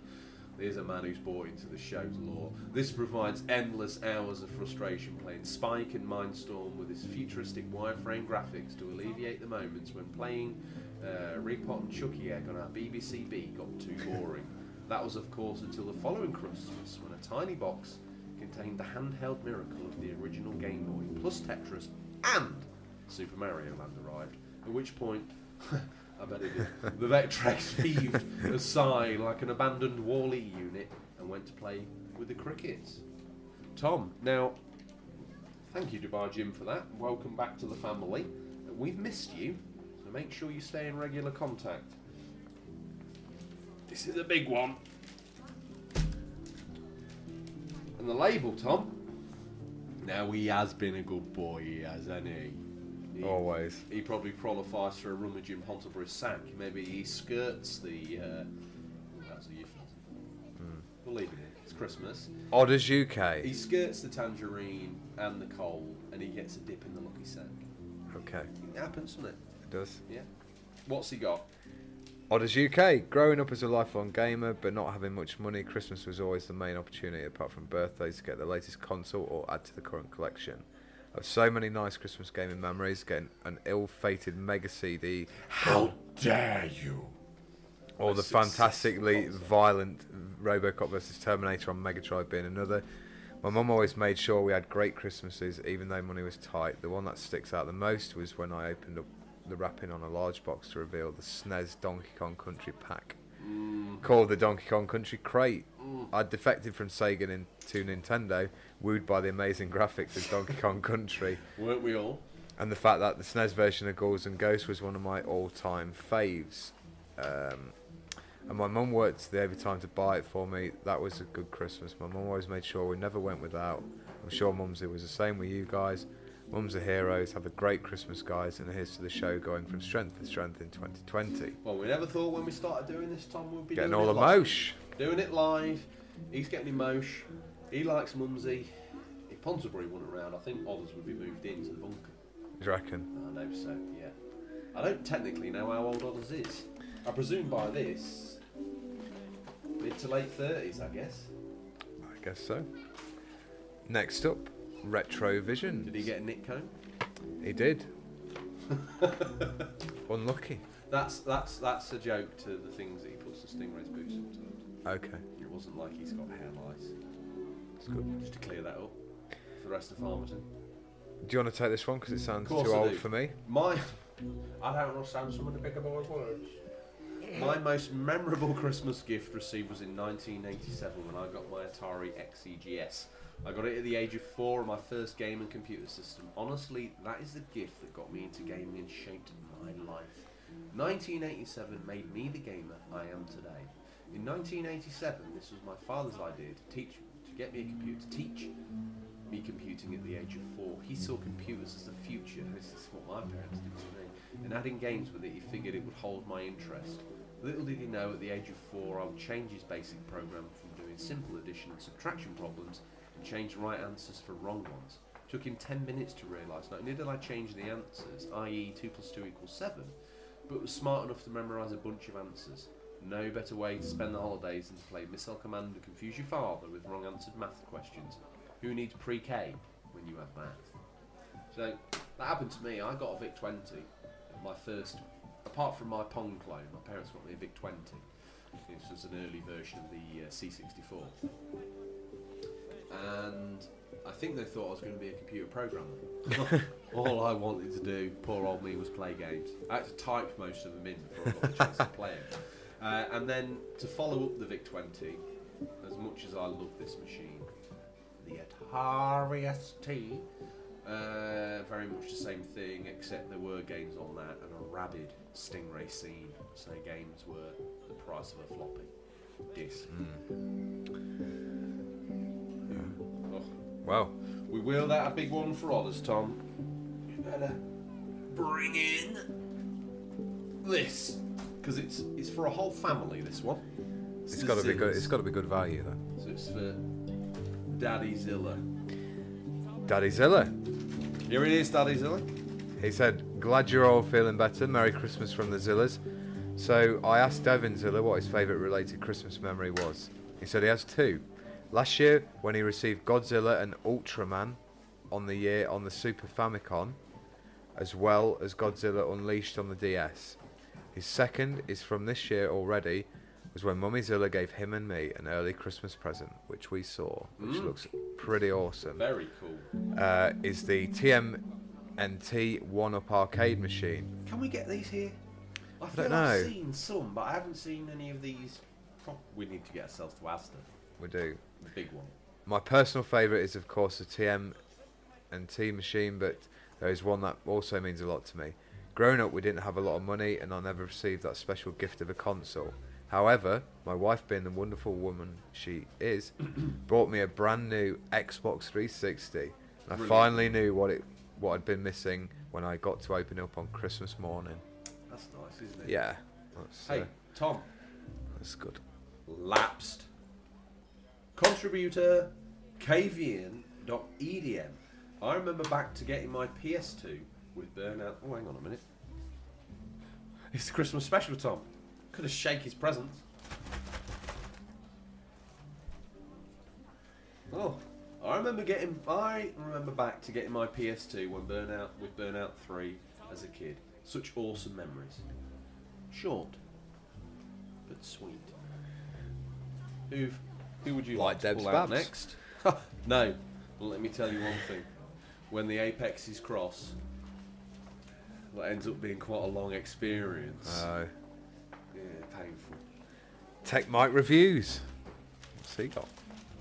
There's a man who's bought into the show's lore. This provides endless hours of frustration playing Spike and MineStorm with his futuristic wireframe graphics to alleviate the moments when playing uh, and Chuckie Egg on our BBC B got too boring. that was, of course, until the following Christmas when a tiny box contained the handheld miracle of the original Game Boy, plus Tetris and Super Mario Land arrived. At which point, I bet it did. The Vectrex heaved a sigh like an abandoned Wall-E unit and went to play with the crickets. Tom, now, thank you, Dubai Jim, for that. Welcome back to the family. We've missed you, so make sure you stay in regular contact. This is a big one. And the label, Tom. Now he has been a good boy, he has, hasn't he? He- Always. he probably qualifies for a rummage in Pontypridd sack. Maybe he skirts the. Uh, that's a euphemism. We'll leave it in. It's Christmas. Odders UK. He skirts the tangerine and the coal, and he gets a dip in the lucky sack. Okay, It happens, doesn't it? it does. Yeah. What's he got? Odders UK. Growing up as a lifelong gamer, but not having much money, Christmas was always the main opportunity, apart from birthdays, to get the latest console or add to the current collection. I so many nice Christmas gaming memories. Getting an ill-fated Mega CD, How dare you? or the fantastically violent RoboCop vs Terminator on Mega Drive being another. My mum always made sure we had great Christmases, even though money was tight. The one that sticks out the most was when I opened up the wrapping on a large box to reveal the SNES Donkey Kong Country pack, mm. called the Donkey Kong Country Crate. Mm. I'd defected from Sega nin- to Nintendo, wooed by the amazing graphics of Donkey Kong Country Weren't we all? and the fact that the SNES version of Ghouls and Ghosts was one of my all-time faves. Um, and my mum worked the overtime to buy it for me. That was a good Christmas. My mum always made sure we never went without. I'm sure Mumsy was the same with you guys. Mums are heroes. Have a great Christmas, guys. And here's to the show going from strength to strength in 2020. Well, we never thought when we started doing this, Tom, we'd be Getting doing all it the live. mosh. Doing it live. He's getting emosh. He likes Mumsy. If Pontypridd wasn't around, I think Odders would be moved into the bunker. Do you reckon? I know so, yeah. I don't technically know how old Odders is. I presume by this, mid to late 30s, I guess. I guess so. Next up, Retrovision. Did he get a Nick Cone? He did. Unlucky. That's that's that's a joke to the things that he puts the Stingray's boots sometimes. Okay, It wasn't like he's got hair lice. It's good. Just to clear that up for the rest of Farmerton. Do you want to take this one because it sounds too I old do. for me? My, I don't understand some of the bigger boys' words. My most memorable Christmas gift received was in 1987 when I got my Atari XEGS. I got it at the age of four on my first game and computer system. Honestly, that is the gift that got me into gaming and shaped my life. 1987 made me the gamer I am today. In 1987, this was my father's idea to teach, get me a computer, to teach me computing at the age of four. He saw computers as the future. This is what my parents did to me. And adding games with it, he figured it would hold my interest. Little did he know, at the age of four, I would change his basic program from doing simple addition and subtraction problems and change right answers for wrong ones. Took him 10 minutes to realise not only did I change the answers, i.e., 2 plus 2 equals 7, but was smart enough to memorise a bunch of answers. No better way to spend the holidays than to play Missile Command and confuse your father with wrong answered math questions. Who needs pre K when you have math? So that happened to me. I got a VIC 20, my first, apart from my Pong clone, my parents got me a VIC 20. This was an early version of the uh, C64. And I think they thought I was going to be a computer programmer. All I wanted to do, poor old me, was play games. I had to type most of them in before I got the chance to play it. Uh, and then to follow up the VIC 20, as much as I love this machine, the Atari ST, uh, very much the same thing, except there were games on that and a rabid Stingray scene. So games were the price of a floppy disk. Oh, Well, we will that a big one for Odders, Tom. You better bring in this because it's it's for a whole family. This one. it's got to be good. It's got to be good value then. So it's for Daddy Zilla. Daddy Zilla. Here it is, Daddy Zilla. He said, "Glad you're all feeling better. Merry Christmas from the Zillas." So I asked Devin Zilla what his favourite related Christmas memory was. He said he has two. Last year, when he received Godzilla and Ultraman on the year on the Super Famicom, as well as Godzilla Unleashed on the DS. His second is from this year already, was when Mummy Zilla gave him and me an early Christmas present, which we saw, which Mm. looks pretty awesome Very cool. uh, is the TMNT One Up arcade machine. Can we get these here? I feel don't know. I've know. seen some, but I haven't seen any of these. Pro- we need to get ourselves to Asda, We do. the big one. My personal favourite is, of course, the TMNT machine, but there is one that also means a lot to me. Growing up, we didn't have a lot of money, and I never received that special gift of a console. However, my wife, being the wonderful woman she is, bought me a brand new Xbox 360. And I Brilliant. finally knew what it what I'd been missing when I got to open it up on Christmas morning. That's nice, isn't it? Yeah, that's, Hey, uh, Tom, that's good. lapsed. Contributor KVN.EDM. I remember back to getting my PS2 with Burnout. Oh, hang on a minute. It's the Christmas special, Tom. Could have shake his presents. Oh, I remember getting. I remember back to getting my PS2 when Burnout with Burnout 3 as a kid. Such awesome memories. Short, but sweet. Who, who would you Like like, to Deb's pull out next? no. Well, let me tell you one thing. When the apexes cross, that ends up being quite a long experience. Uh, yeah, painful. Tech Mike reviews. What's he got?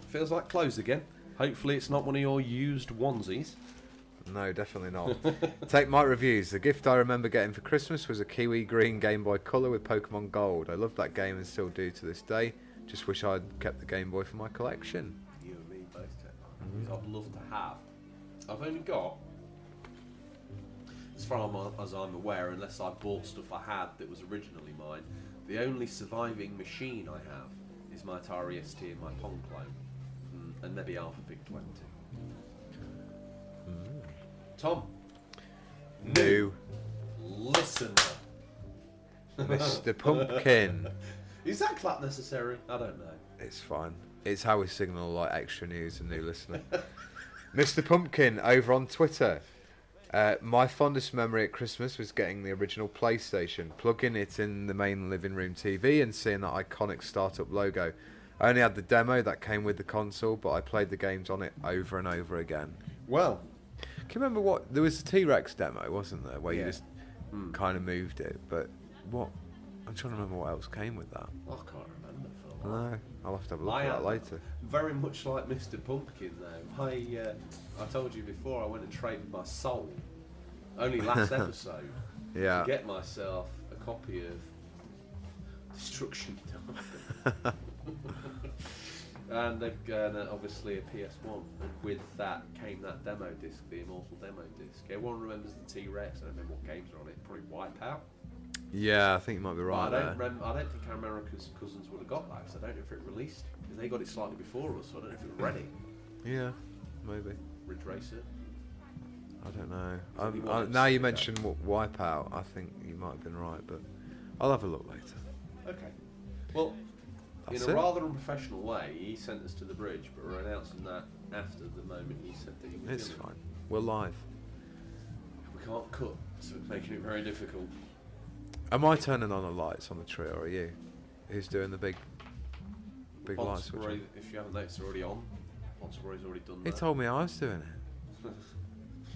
Feels like clothes again. Hopefully, it's not one of your used onesies. No, definitely not. Take my reviews. The gift I remember getting for Christmas was a Kiwi Green Game Boy Color with Pokemon Gold. I loved that game and still do to this day. Just wish I'd kept the Game Boy for my collection. You and me both, Ted. I'd love to have. I've only got, as far as I'm aware, unless I bought stuff I had that was originally mine, the only surviving machine I have is my Atari ST and my Pong clone, Mm, and maybe half a Vic 20. Tom, New listener. Mr. Pumpkin. Is that clap necessary? I don't know. It's fine. It's how we signal like extra news and new listener. Mr. Pumpkin over on Twitter. Uh, my fondest memory at Christmas was getting the original PlayStation, plugging it in the main living room TV, and seeing that iconic startup logo. I only had the demo that came with the console, but I played the games on it over and over again. Well, Can you remember what there was a T Rex demo, wasn't there, where you just Hmm. kind of moved it? But what? I'm trying to remember what else came with that. I can't remember for the No, I'll have to have a look I at that later. Very much like Mr. Pumpkin, though. I uh, I told you before I went and traded my soul. Only last episode Yeah. to get myself a copy of Destruction and, uh, obviously a PS1, and with that came that demo disc, the Immortal demo disc. Everyone remembers the T Rex. I don't remember what games are on it. Probably Wipeout. Yeah, I think you might be But right I don't. Rem- I don't think our America's cousins would have got that because I don't know if it released. they got it slightly before us, so I don't know if it was ready. Yeah, maybe. Ridge Racer. I don't know. So Um, I, now you mentioned Wipeout, I think you might have been right, but I'll have a look later. Okay. Well, That's in a it. rather unprofessional way, he sent us to the bridge, but we're announcing that after the moment he said that he was It's fine. We're live. We can't cut, so it's making it very difficult. Am I turning on the lights on the tree, or are you? Who's doing the big, big light switch? Ponsonbury, if you haven't noticed, already on. Already done He told me I was doing it.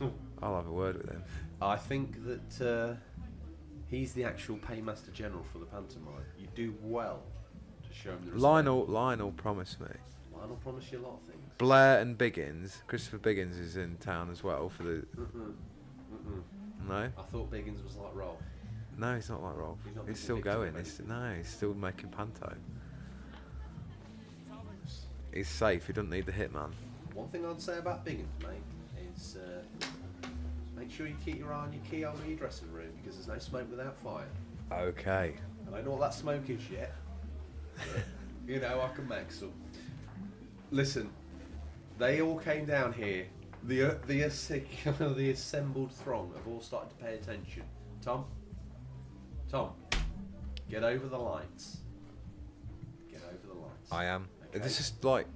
I'll have a word with him. I think that uh, he's the actual paymaster general for the pantomime. You do well to show him the respect. Lionel, Lionel promised me. Lionel promised you a lot of things. Blair and Biggins. Christopher Biggins is in town as well for the. Mm-mm. Mm-mm. No, I thought Biggins was like Rolf. no, he's not like Rolf. He's He's still going. He's, no, he's still making panto. He's safe. He doesn't need the hitman. One thing I'd say about Biggins, mate, is uh, make sure you keep your eye on your keyhole in your dressing room because there's no smoke without fire. Okay. I don't know what that smoke is yet. you know, I can make some. Listen, they all came down here. The uh, the assi- the assembled throng have all started to pay attention. Tom, Tom, get over the lights. Get over the lights. I am. Okay. This is like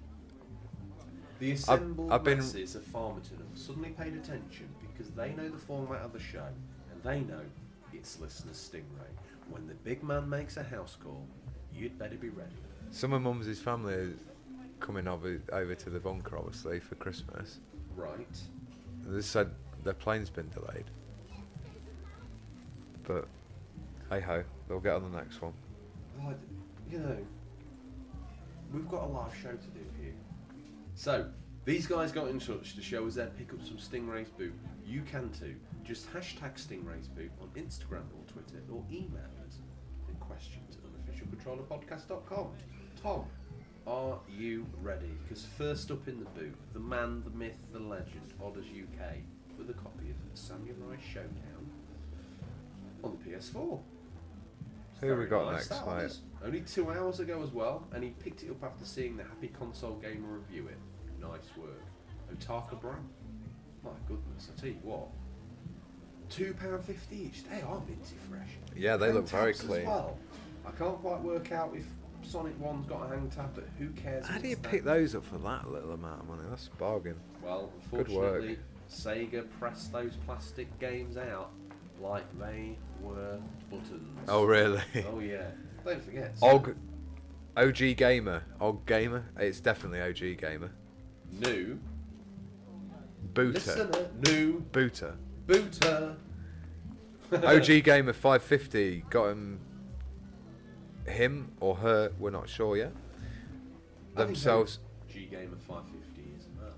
The assembled I've been- masses of Farmerton have suddenly paid attention because they know the format of the show and they know it's listener stingray. When the big man makes a house call, you'd better be ready. some of Mum's family are coming over over to the bunker, obviously for Christmas. Right. They said their plane's been delayed. But hey ho, they'll get on the next one. Well, you know, we've got a live show to do here. So, these guys got in touch to show us they'd pick up some Stingray's boot. You can too. Just hashtag Stingray's boot on Instagram or Twitter or email us in questions at unofficialcontrollerpodcast.com. Tom, are you ready? Because first up in the boot, the man, the myth, the legend, Odders UK, with a copy of Samurai Shodown on the PS4. Who have we got nice, next, that mate? was. Only two hours ago as well, and he picked it up after seeing the Happy Console Gamer review it. Nice work. Otaka Brown. My goodness, I tell you what. Two pound fifty each. They are minty fresh. Yeah, they Hang look very clean. well. I can't quite work out if Sonic One's got a hang tab, but who cares? How do you pick that? those up for that little amount of money? That's a bargain. Well, Good work. unfortunately, Sega pressed those plastic games out like they were buttons. Oh really? Oh yeah. Don't forget. Og, OG gamer, Og gamer. It's definitely OG gamer. New Booter, listener, new booter. booter. OG gamer 550 got him. Him or her, we're not sure yet. Themselves. G Gamer 550 is a man.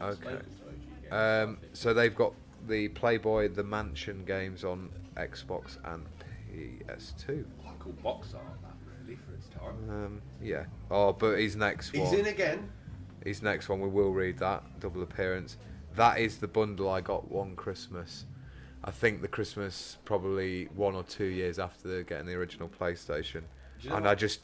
I think I've Okay. spoken to OG Gamer Um, so they've got the Playboy, the Mansion games on Xbox and PS2. cool box art that really for its time. Um, yeah. Oh, but his next one. He's in again. His next one, we will read that double appearance. That is the bundle I got one Christmas. I think the Christmas probably one or two years after getting the original PlayStation, you know and what? I just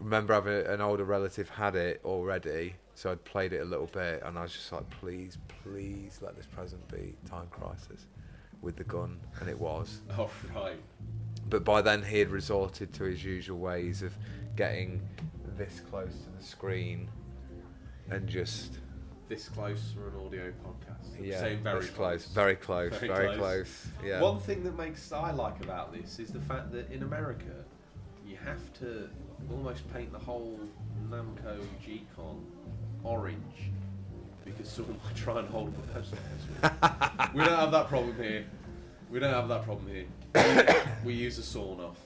remember having an older relative had it already, so I'd played it a little bit, and I was just like, please, please let this present be Time Crisis with the gun, and it was. Oh right. But by then he had resorted to his usual ways of getting this close to the screen and just This close for an audio podcast. yeah, Saying very this close, very close, Very very, close. close. Yeah. One thing that makes I like about this is the fact that in America, you have to almost paint the whole Namco G-Con orange because someone might try and hold up a post office. we don't have that problem here. We don't have that problem here. we use a sawn off.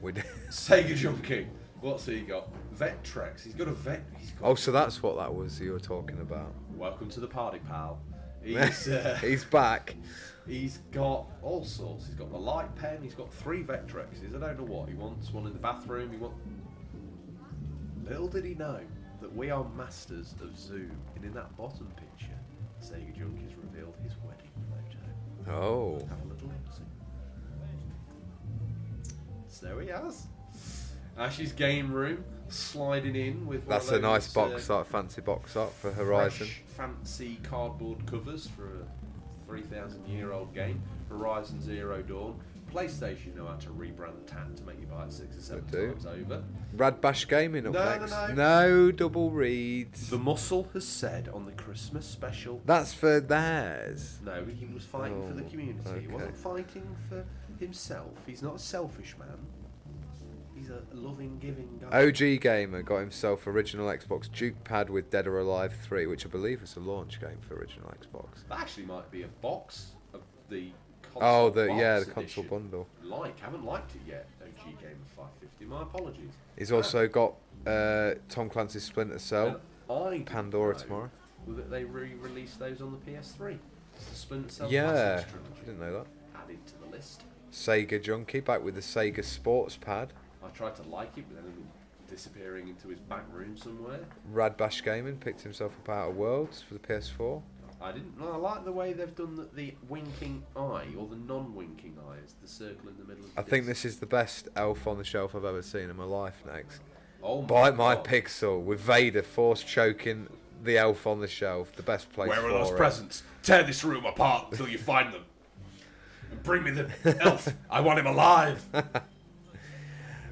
We did. Sega Junkie. What's he got? Vectrex. He's got a vet. He's got Oh, so that's what that was you were talking about. Welcome to the party, pal. He's uh, He's back. he's got all sorts. He's got the light pen. He's got three Vectrexes. I don't know what he wants. One in the bathroom. He wants. Little did he know that we are masters of zoom, and in that bottom picture, Sega Junkies revealed his wedding photo. Oh. Have a little look. So he has. Ash's game room, sliding in with. one That's a nice box uh, art, fancy box art for Horizon. fresh, fancy cardboard covers for a 3,000 year old game. Horizon Zero Dawn. PlayStation know how to rebrand TAT to make you buy it six or seven times over. Rad Bash Gaming up No, no, next. no. No double reads. The Muscle has said on the Christmas special. That's for theirs. No, he was fighting for the Oh, community. He wasn't fighting for himself. He's not a selfish man. He's a loving, giving guy. OG Gamer got himself original Xbox Duke Pad with Dead or Alive 3, which I believe is a launch game for original Xbox. That actually might be a box of the Oh, the yeah, the console edition. bundle. Like, haven't liked it yet. OG Gamer 550. My apologies. He's also got uh, Tom Clancy's Splinter Cell, I Pandora tomorrow. That they re-released those on the PS3. The Splinter Cell Yeah, I didn't know that. Added to the list. Sega Junkie back with the Sega Sports Pad. I tried to like it, but then disappearing into his back room somewhere. Rad Bash Gaming picked himself up Outer Worlds for the PS4. I didn't. I like the way they've done the, the winking eye or the non-winking eye. It's the circle in the middle. Of the I think this is the best elf on the shelf I've ever seen in my life. Next, Oh bite my pixel with Vader force choking the elf on the shelf. The best place Where for are those it. presents? Tear this room apart until you find them. And bring me the elf. I want him alive.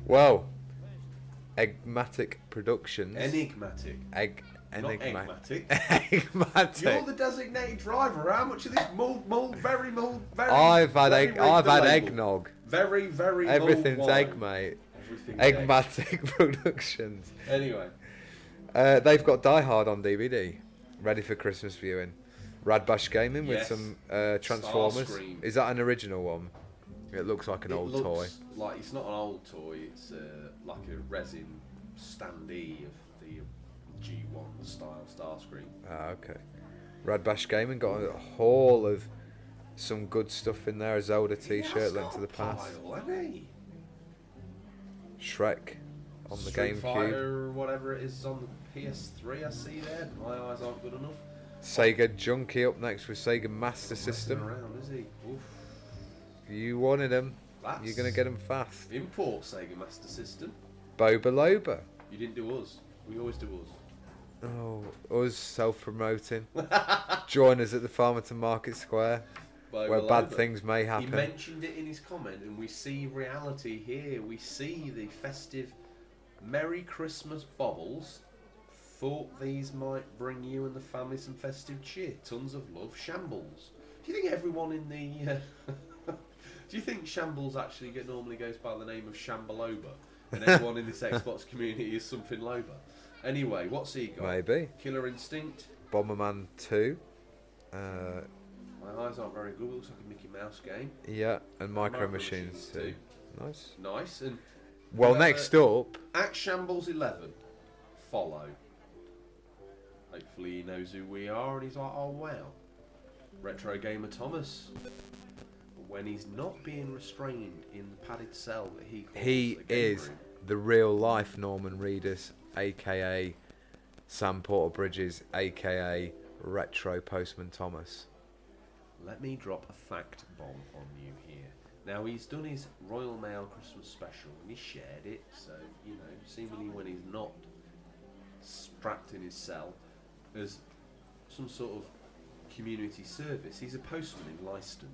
Well, Egmatic Productions. Enigmatic. Egg. Not Enigma- egmatic. Egmatic. You're the designated driver. How much of this mold, mold, very mold, very. I've had very egg. I've had label. eggnog. Very, very. Everything's egg, mate. Everything's egg. Egmatic Productions. Anyway, Uh, they've got Die Hard on DVD, ready for Christmas viewing. Rad Bash Gaming with Yes. some uh, Transformers. Starscream. Is that an original one? It looks like an it old toy. Like it's not an old toy. It's uh, like a resin standee of G1 style Starscream. Ah, okay. Rad Bash Gaming got a haul of some good stuff in there. A Zelda T-shirt, Link got to the Past, pile, he? Shrek on the Street GameCube, Fighter, whatever it is on the PS3. I see there. My eyes aren't good enough. Sega Junkie up next with Sega Master System. around, is he? Oof. You wanted them, That's you're gonna get them fast. import Sega Master System. Boba Loba. You didn't do us. We always do us. Oh, us self-promoting. Join us at the Farmerton Market Square, where bad things may happen. He mentioned it in his comment, and we see reality here. We see the festive Merry Christmas baubles. Thought these might bring you and the family some festive cheer. Tons of love. Shambles. Do you think everyone in the. Uh, do you think Shambles actually get, normally goes by the name of Shambaloba? And everyone in this Xbox community is something Loba? Anyway, what's he got? Maybe. Killer Instinct. Bomberman 2. Uh, My eyes aren't very good. Looks like a Mickey Mouse game. yeah, and Micro, Micro Machines Machines 2. too. Nice. Nice. And Well, Uh, next up, At Shambles 11, follow. Hopefully he knows who we are and he's like, oh wow. Retro Gamer Thomas. When he's not being restrained in the padded cell that he calls he the game is room. the real life Norman Reedus, aka Sam Porter Bridges, aka Retro Postman Thomas. Let me drop a fact bomb on you here. Now he's done his Royal Mail Christmas special and he shared it, so you know, seemingly when he's not strapped in his cell as some sort of community service, he's a postman in Leicester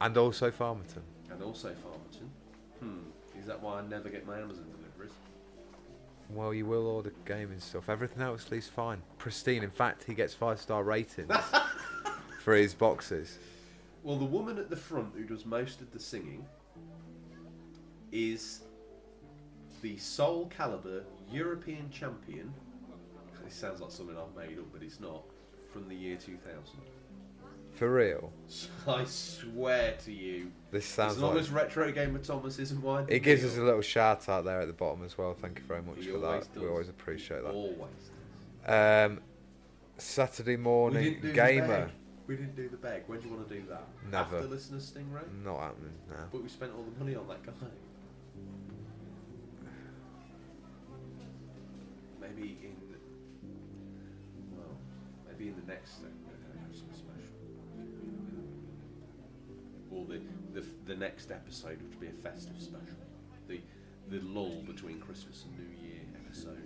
And also Farmerton. and also Farmerton. Hmm, is that why I never get my Amazon deliveries? Well, you will order gaming stuff. Everything else leaves fine. Pristine. In fact, he gets five star ratings for his boxes. Well, the woman at the front who does most of the singing is the Soul Calibur European champion. It sounds like something I've made up, but it's not. From the year 2000. For real. I swear to you. This sounds as long like. as Retro Gamer Thomas isn't wide. It gives us a little shout out there at the bottom as well. Thank you very much He for that. We always appreciate that. Always. Um, Saturday morning didn't do the gamer. We didn't do the beg. When do you want to do that? Never. After listener stingray. Not happening now. But we spent all the money on that guy. Maybe in well, maybe in the next uh, or the, the the next episode, which would be a festive special, the the lull between Christmas and New Year episode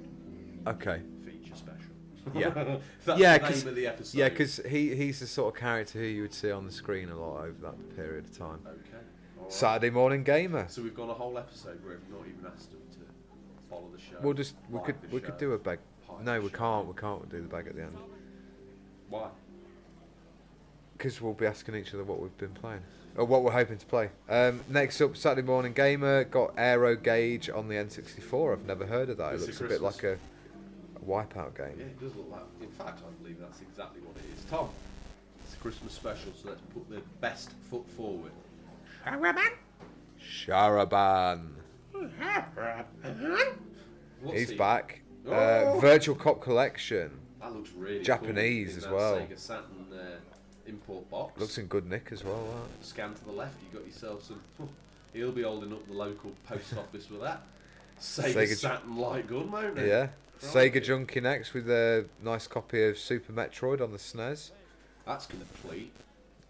Okay. feature special. Yeah. That's Yeah, the name of the episode. Yeah, because he, he's the sort of character who you would see on the screen a lot over that period of time. okay. right. Saturday morning gamer. So we've got a whole episode where we've not even asked them to follow the show. We'll just we could we show, could do a bag. No, we show. can't. We can't do the bag at the end Why? because we'll be asking each other what we've been playing or what we're hoping to play. Um, next up, Saturday morning gamer got Aero Gauge on the N64. I've never heard of that. It's it looks a bit like a, a Wipeout game. Yeah, it does look like. In fact, I believe that's exactly what it is. Tom, it's a Christmas special, so let's put the best foot forward. Sharaban. What's He's he? back. Uh, Oh! Virtual Cop Collection. That looks really Japanese cool. as well. Sega Saturn uh, import box. Looks in good nick as well. That. Scan to the left, you got yourself some. He'll be holding up the local post office with that. Sega, Sega- Saturn light gun, won't it? Yeah. Crikey. Sega Junkie next with a nice copy of Super Metroid on the SNES. That's complete.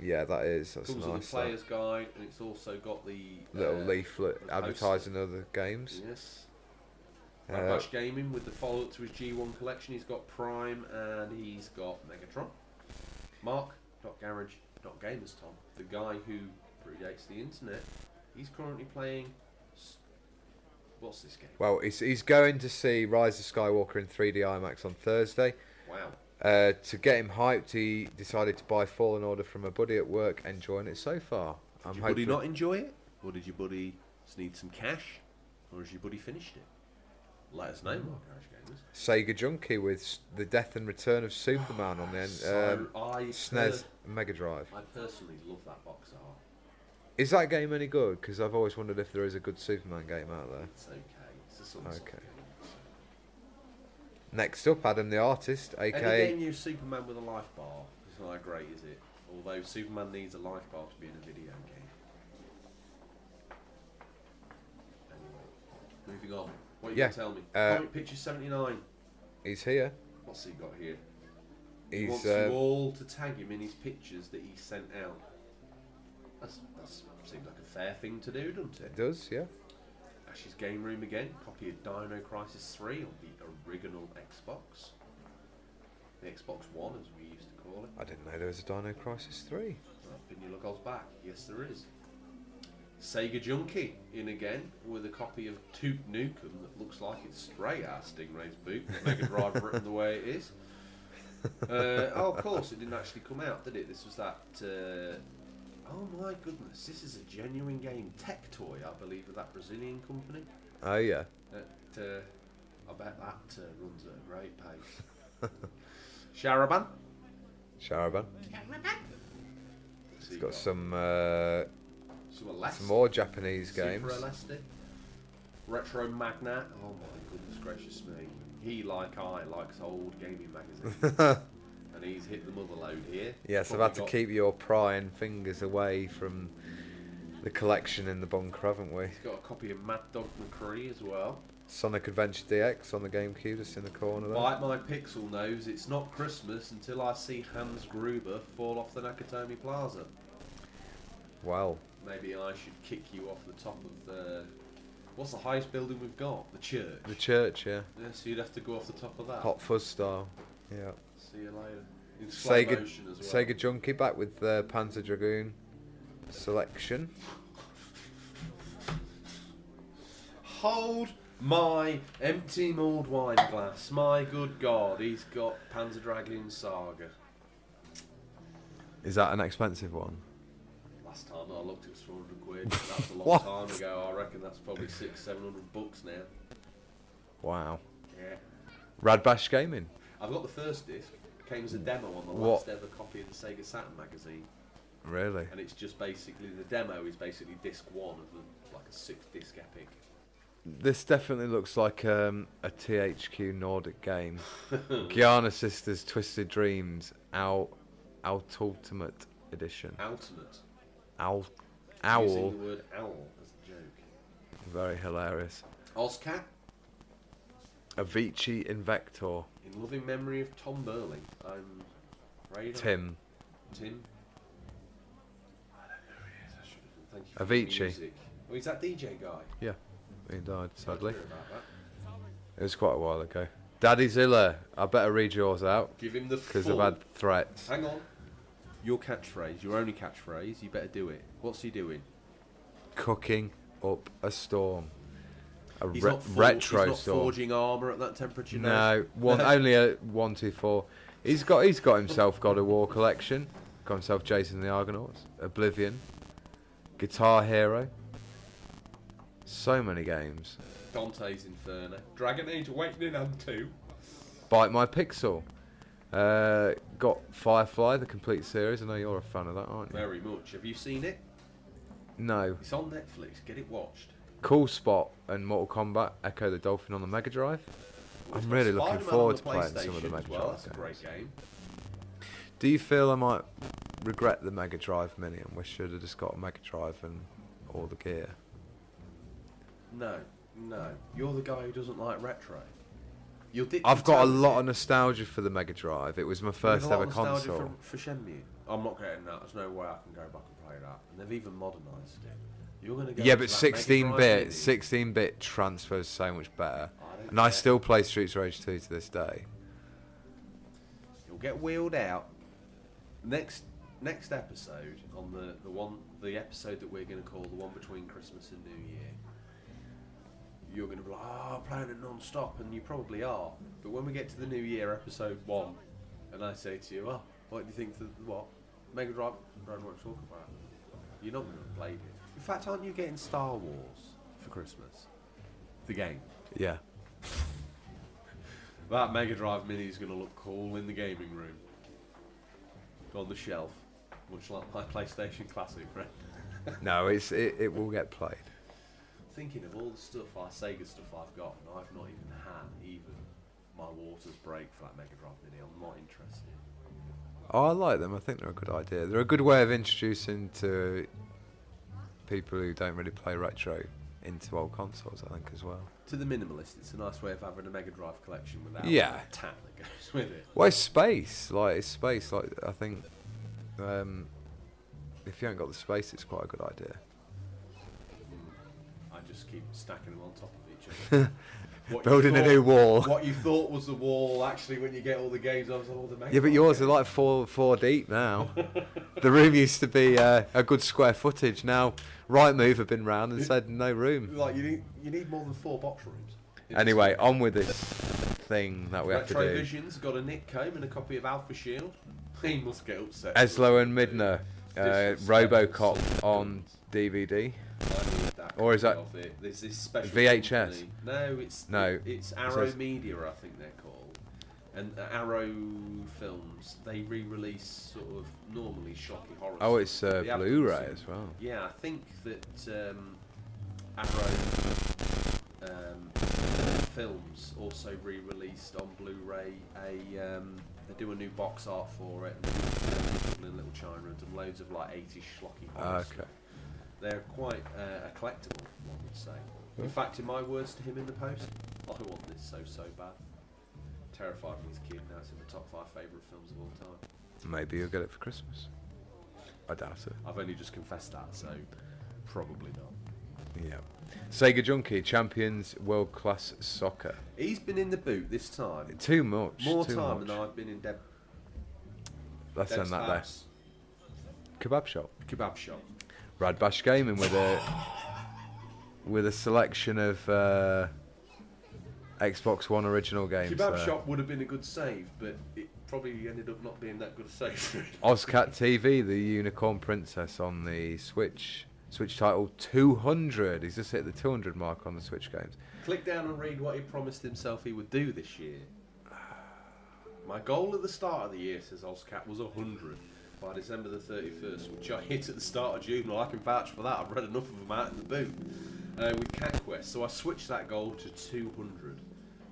Yeah, that is. That's Comes with nice. the that. player's guide, and it's also got the Little uh, leaflet the advertising other games. Yes. Uh, Gaming with the follow up to his G1 collection. He's got Prime and he's got Megatron. Mark.garage.gamers Tom, the guy who predates the internet, he's currently playing. What's this game? well, he's, he's going to see Rise of Skywalker in 3D IMAX on Thursday. Wow. Uh, to get him hyped, he decided to buy Fallen Order from a buddy at work, enjoying it so far. I'm Did your buddy not enjoy it? Or did your buddy need some cash? Or has your buddy finished it? Let us know, Mark Garage Gamers. Sega Junkie with the death and return of Superman on the N- So um, I, SNES Mega Drive. I personally love that box art. Is that game any good? Because I've always wondered if there is a good Superman game out there. It's okay. It's Okay. game. so. Next up, Adam the Artist, Any game use Superman with a life bar is not that great, is it? Although Superman needs a life bar to be in a video game. Anyway, moving on. What are you Yeah, going to tell me? uh, Comic Picture 79. he's here. What's he got here? He He's wants uh, you all to tag him in his pictures that he sent out. That's, that's seems like a fair thing to do, doesn't it? it does, yeah. Ash's Game Room again. Copy of Dino Crisis 3 on the original Xbox. The Xbox One, as we used to call it. I didn't know there was a Dino Crisis three. Up in your locals back. Yes, there is. Sega Junkie in again with a copy of Duke Nukem that looks like it's straight out of Stingray's boot. with Mega Drive written the way it is. Uh, oh, of course, it didn't actually come out, did it? This was that. Uh, oh my goodness, this is a genuine game. Tectoy, I believe, of that Brazilian company. Oh yeah. That, uh, I bet that uh, runs at a great pace. Sharaban. Sharaban. What's He's he got some uh, some, some more Japanese Super games. Elastic. Retro Magnat. Oh my goodness gracious me. He, like I, likes old gaming magazines. and he's hit the mother load here. yes, I've had to keep your prying fingers away from the collection in the bunker, haven't we? He's got a copy of Mad Dog McCree as well. Sonic Adventure DX on the GameCube, just in the corner there. Bite my pixel nose, it's not Christmas until I see Hans Gruber fall off the Nakatomi Plaza. Well, Maybe I should kick you off the top of the. What's the highest building we've got? The church. the church, yeah. Yeah, so you'd have to go off the top of that. Hot Fuzz style. Yeah. See you later. In slow Sega, motion as well. Sega Junkie back with the Panzer Dragoon selection. Hold my empty mulled wine glass. My good God, he's got Panzer Dragoon Saga. Is that an expensive one? Last time I looked, it was 400 quid. That's a long time ago. I reckon that's probably six, seven hundred bucks now. Wow. Yeah. Rad Bash Gaming. I've got the first disc. It Came as a demo on the What? last ever copy of the Sega Saturn magazine, Really? and it's just basically the demo is basically disc one of the, like a six disc epic. This definitely looks like um, a THQ Nordic game. Giana Sisters Twisted Dreams Owl Out Ultimate Edition. Ultimate. Owl Using Owl. the word owl as a joke. Very hilarious. Oscar. Avicii Invector. in loving memory of Tom Burling. I'm afraid. Tim. Tim. I don't know who he is. I should have. Thank you. For Avicii. music. Oh, he's that DJ guy. Yeah, he died sadly. hear about that. It was quite a while ago. Daddy Zilla. I better read yours out Give him the because. I've had threats. Hang on. Your catchphrase, your only catchphrase. You better do it. What's he doing? Cooking up a storm. A He's re- not, for- retro he's not storm. forging armor at that temperature. No, one only a one two four. He's got he's got himself God of War collection. Got himself Jason the Argonauts, Oblivion, Guitar Hero. So many games. Dante's Inferno, Dragon Age Awakening and two. Bite My Pixel. Uh, got Firefly, the complete series. I know you're a fan of that, aren't you? Very much. Have you seen it? No. It's on Netflix. Get it watched. Cool Spot and Mortal Kombat Echo the Dolphin on the Mega Drive. I'm really looking forward to playing some of the Mega well. Drive That's a great game. Do you feel I might regret the Mega Drive Mini and wish I'd have just got a Mega Drive and all the gear? No, no. You're the guy who doesn't like retro. You'll I've got a lot of nostalgia for the Mega Drive. It was my first ever console. For, for Shenmue. I'm not getting that. There's no way I can go back and play that. And they've even modernised it. You're going to go yeah, but that Mega 16 Drive bit, Mini. 16 bit transfers so much better. I And I still play Streets of Rage 2 to this day. You'll get wheeled out. Next next episode on the, the one the episode that we're going to call the one between Christmas and New Year. You're going to be like, oh, I'm playing it non-stop, and you probably are. But when we get to the New Year episode one, and I say to you, oh, what do you think? The, what Mega Drive? Know to talk about. You're not going to have played it. In fact, aren't you getting Star Wars for Christmas? The game. Yeah. That Mega Drive Mini is going to look cool in the gaming room. On the shelf. Much like my PlayStation Classic, right? No, it's it, it will get played. Thinking of all the stuff, our Sega stuff I've got, and I've not even had even my Waters break for that Mega Drive Mini. I'm not interested. Oh, I like them. I think they're a good idea. They're a good way of introducing to people who don't really play retro into old consoles, I think, as well. To the minimalist, it's a nice way of having a Mega Drive collection without Yeah. the tat that goes with it. Well, it's space. Like, it's space. Like, I think um, if you haven't got the space, it's quite a good idea. Keep stacking them on top of each other. Building a new wall. What you thought was the wall, actually, when you get all the games, I was all the Yeah, but yours are like four four deep now. the room used to be uh, a good square footage. Now, Right Move have been round and said no room. Like you need, you need more than four box rooms. Anyway, on with this thing that we have to do. Retrovision's got a Nick Combe and a copy of Alpha Shield. He must get upset. Eslo and Midna, uh, RoboCop on. DVD. Need that Or is that of it. There's this special VHS? company- No, it's No, it's it Arrow says- Media, I think they're called. And uh, Arrow Films, they re-release sort of normally shocky horror. Oh, it's uh, Blu-ray as well. Yeah, I think that um, Arrow um, Films also re-released on Blu-ray a. Um, they do a new box art for it, and little china and loads of like 80s schlocky horror. Ah, stuff. They're quite uh, a collectible, one would say. In fact, in my words to him in the post, I want this so so bad. Terrified me as a kid. Now it's in the top five favourite films of all time. Maybe you'll get it for Christmas. I doubt it. I've only just confessed that, so probably not. Yeah. Sega Junkie Champions World Class Soccer. He's been in the boot this time. Too much. More too time much. than I've been in Deb. Let's Deb's end that there. Kebab shop. Kebab shop. Rad Bash Gaming with a with a selection of uh, Xbox One original games. Kebab there. shop would have been a good save, but it probably ended up not being that good a save. Ozcat TV, the Unicorn Princess on the Switch. Switch title 200. He's just hit the 200 mark on the Switch games. Click down and read what he promised himself he would do this year. My goal at the start of the year, says Ozcat, was 100 by December the 31st, which I hit at the start of June. Well, I can vouch for that. I've read enough of them out in the boot uh, with Cat Quest. So I switched that goal to 200.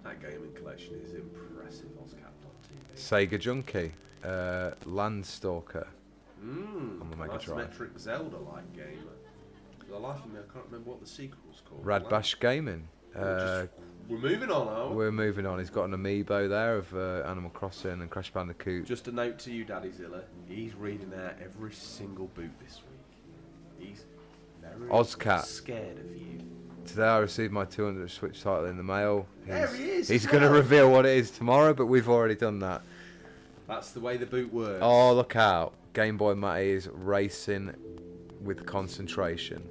That gaming collection is impressive, Ozcat.tv. Sega Junkie, uh, Landstalker. Mmm, On the Mega nice Drive. metric Zelda-like game. For the life of me, I can't remember what the sequel was called. Rad Bash Gaming. Uh, we're moving on, are we? we're moving on. He's got an amiibo there of uh, Animal Crossing and Crash Bandicoot. Just a note to you, Daddy Zilla. He's reading out every single boot this week. He's very Ozcat. scared of you. Today I received my 200 Switch title in the mail. There He's- he is He's going to reveal what it is tomorrow, but we've already done that. That's the way the boot works. Oh, look out. Game Boy Matty is racing with concentration.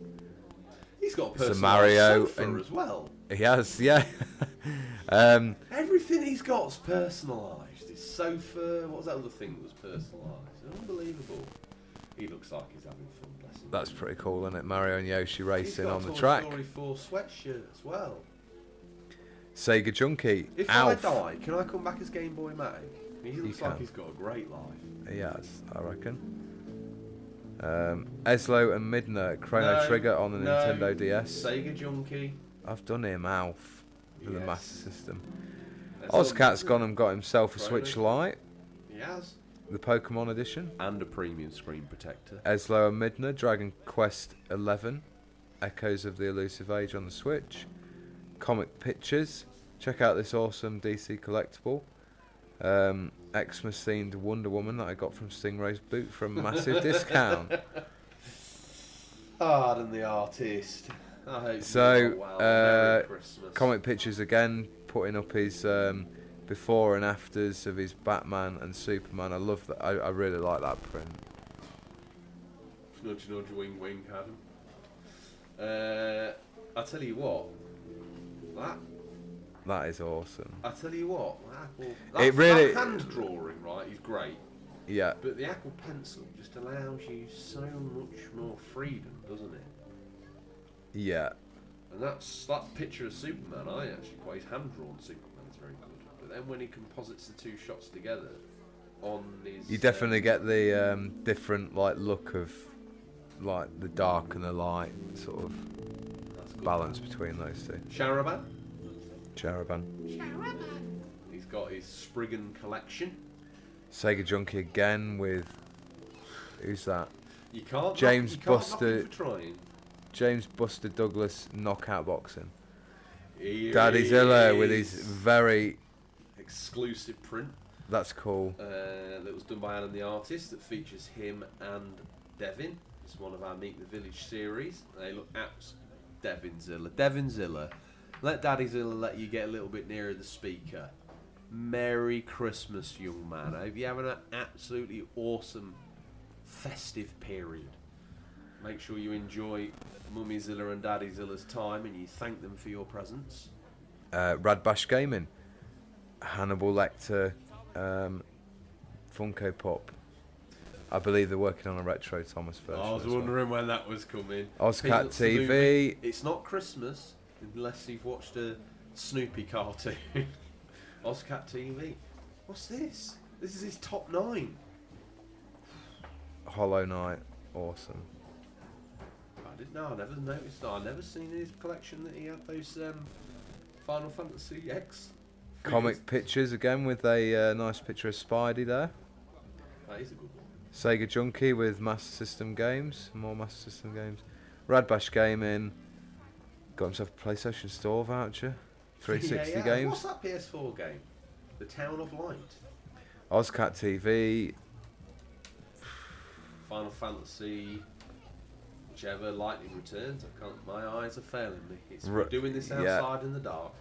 he's got a personalised Mario sofa and- as well. He has, yeah. um, Everything he's got's personalised. His sofa. What was that other thing that was personalised? Unbelievable. He looks like he's having fun. Bless him. that's pretty cool, isn't it? Mario and Yoshi racing on the track. Story 4 sweatshirt as well. Sega Junkie. If Alf. I die, can I come back as Game Boy Matty? He looks like he's got a great life. He has, I reckon. Um, Eslo and Midna, Chrono No, Trigger on the no. Nintendo DS. Sega Junkie. I've done him Alf for the Master System. All gone and got himself a. Switch Lite, He has. the Pokemon edition. And a premium screen protector. Eslo and Midna, Dragon Quest 11, Echoes of the Elusive Age on the Switch. Comic Pictures, check out this awesome DC collectible. Um, Xmas themed Wonder Woman that I got from Stingray's boot for a massive discount. Pardon the artist. So, uh, Comic Pictures again, putting up his um, before and afters of his Batman and Superman. I love that. I, I really like that print. Nudge, nudge, wing, wing, Adam. Uh, I tell you what. That. That is awesome. I tell you what. that Apple. That, It really- That hand drawing, right, is great. Yeah, But the Apple Pencil just allows you so much more freedom, doesn't it? Yeah. And that's that picture of Superman. I actually quite his hand drawn Superman is very good. But then when he composites the two shots together on his, You definitely um, get the um, different like look of like the dark and the light sort of balance between those two. Sharaban. Charaban. He's got his Spriggan collection. Sega Junkie again with who's that? You can't. James knock, you Buster- Knock him for trying. James Buster Douglas knockout boxing. Here Daddy Zilla with his very exclusive print that's cool. uh, that was done by Alan the artist that features him and Devin. It's one of our Meet the Village series. They look abs. Devin Zilla. Devin Zilla. Let Daddy Zilla let you get a little bit nearer the speaker. Merry Christmas, young man. I hope you're having an absolutely awesome festive period. Make sure you enjoy Mummy Zilla and Daddy Zilla's time and you thank them for your presence. Uh, Rad Bash Gaming, Hannibal Lecter, um, Funko Pop. I believe they're working on a retro Thomas version. I was as well. wondering when that was coming. Ozcat TV. It's not Christmas unless you've watched a Snoopy cartoon. Ozcat TV. What's this? This is his top nine. Hollow Knight, awesome. Didn't know. I never noticed. that. I never seen in his collection that he had those um, Final Fantasy X. Comic pictures again with a uh, nice picture of Spidey there. That is a good one. Sega Junkie with Master System games, more Master System games. Rad Bash Gaming, got himself a PlayStation Store voucher, 360 Yeah, yeah. games. What's that PS4 game? The Town of Light. Ozcat TV, Final Fantasy. Whichever lightning returns. I can't. My eyes are failing me. It's we're doing this yeah. outside in the dark.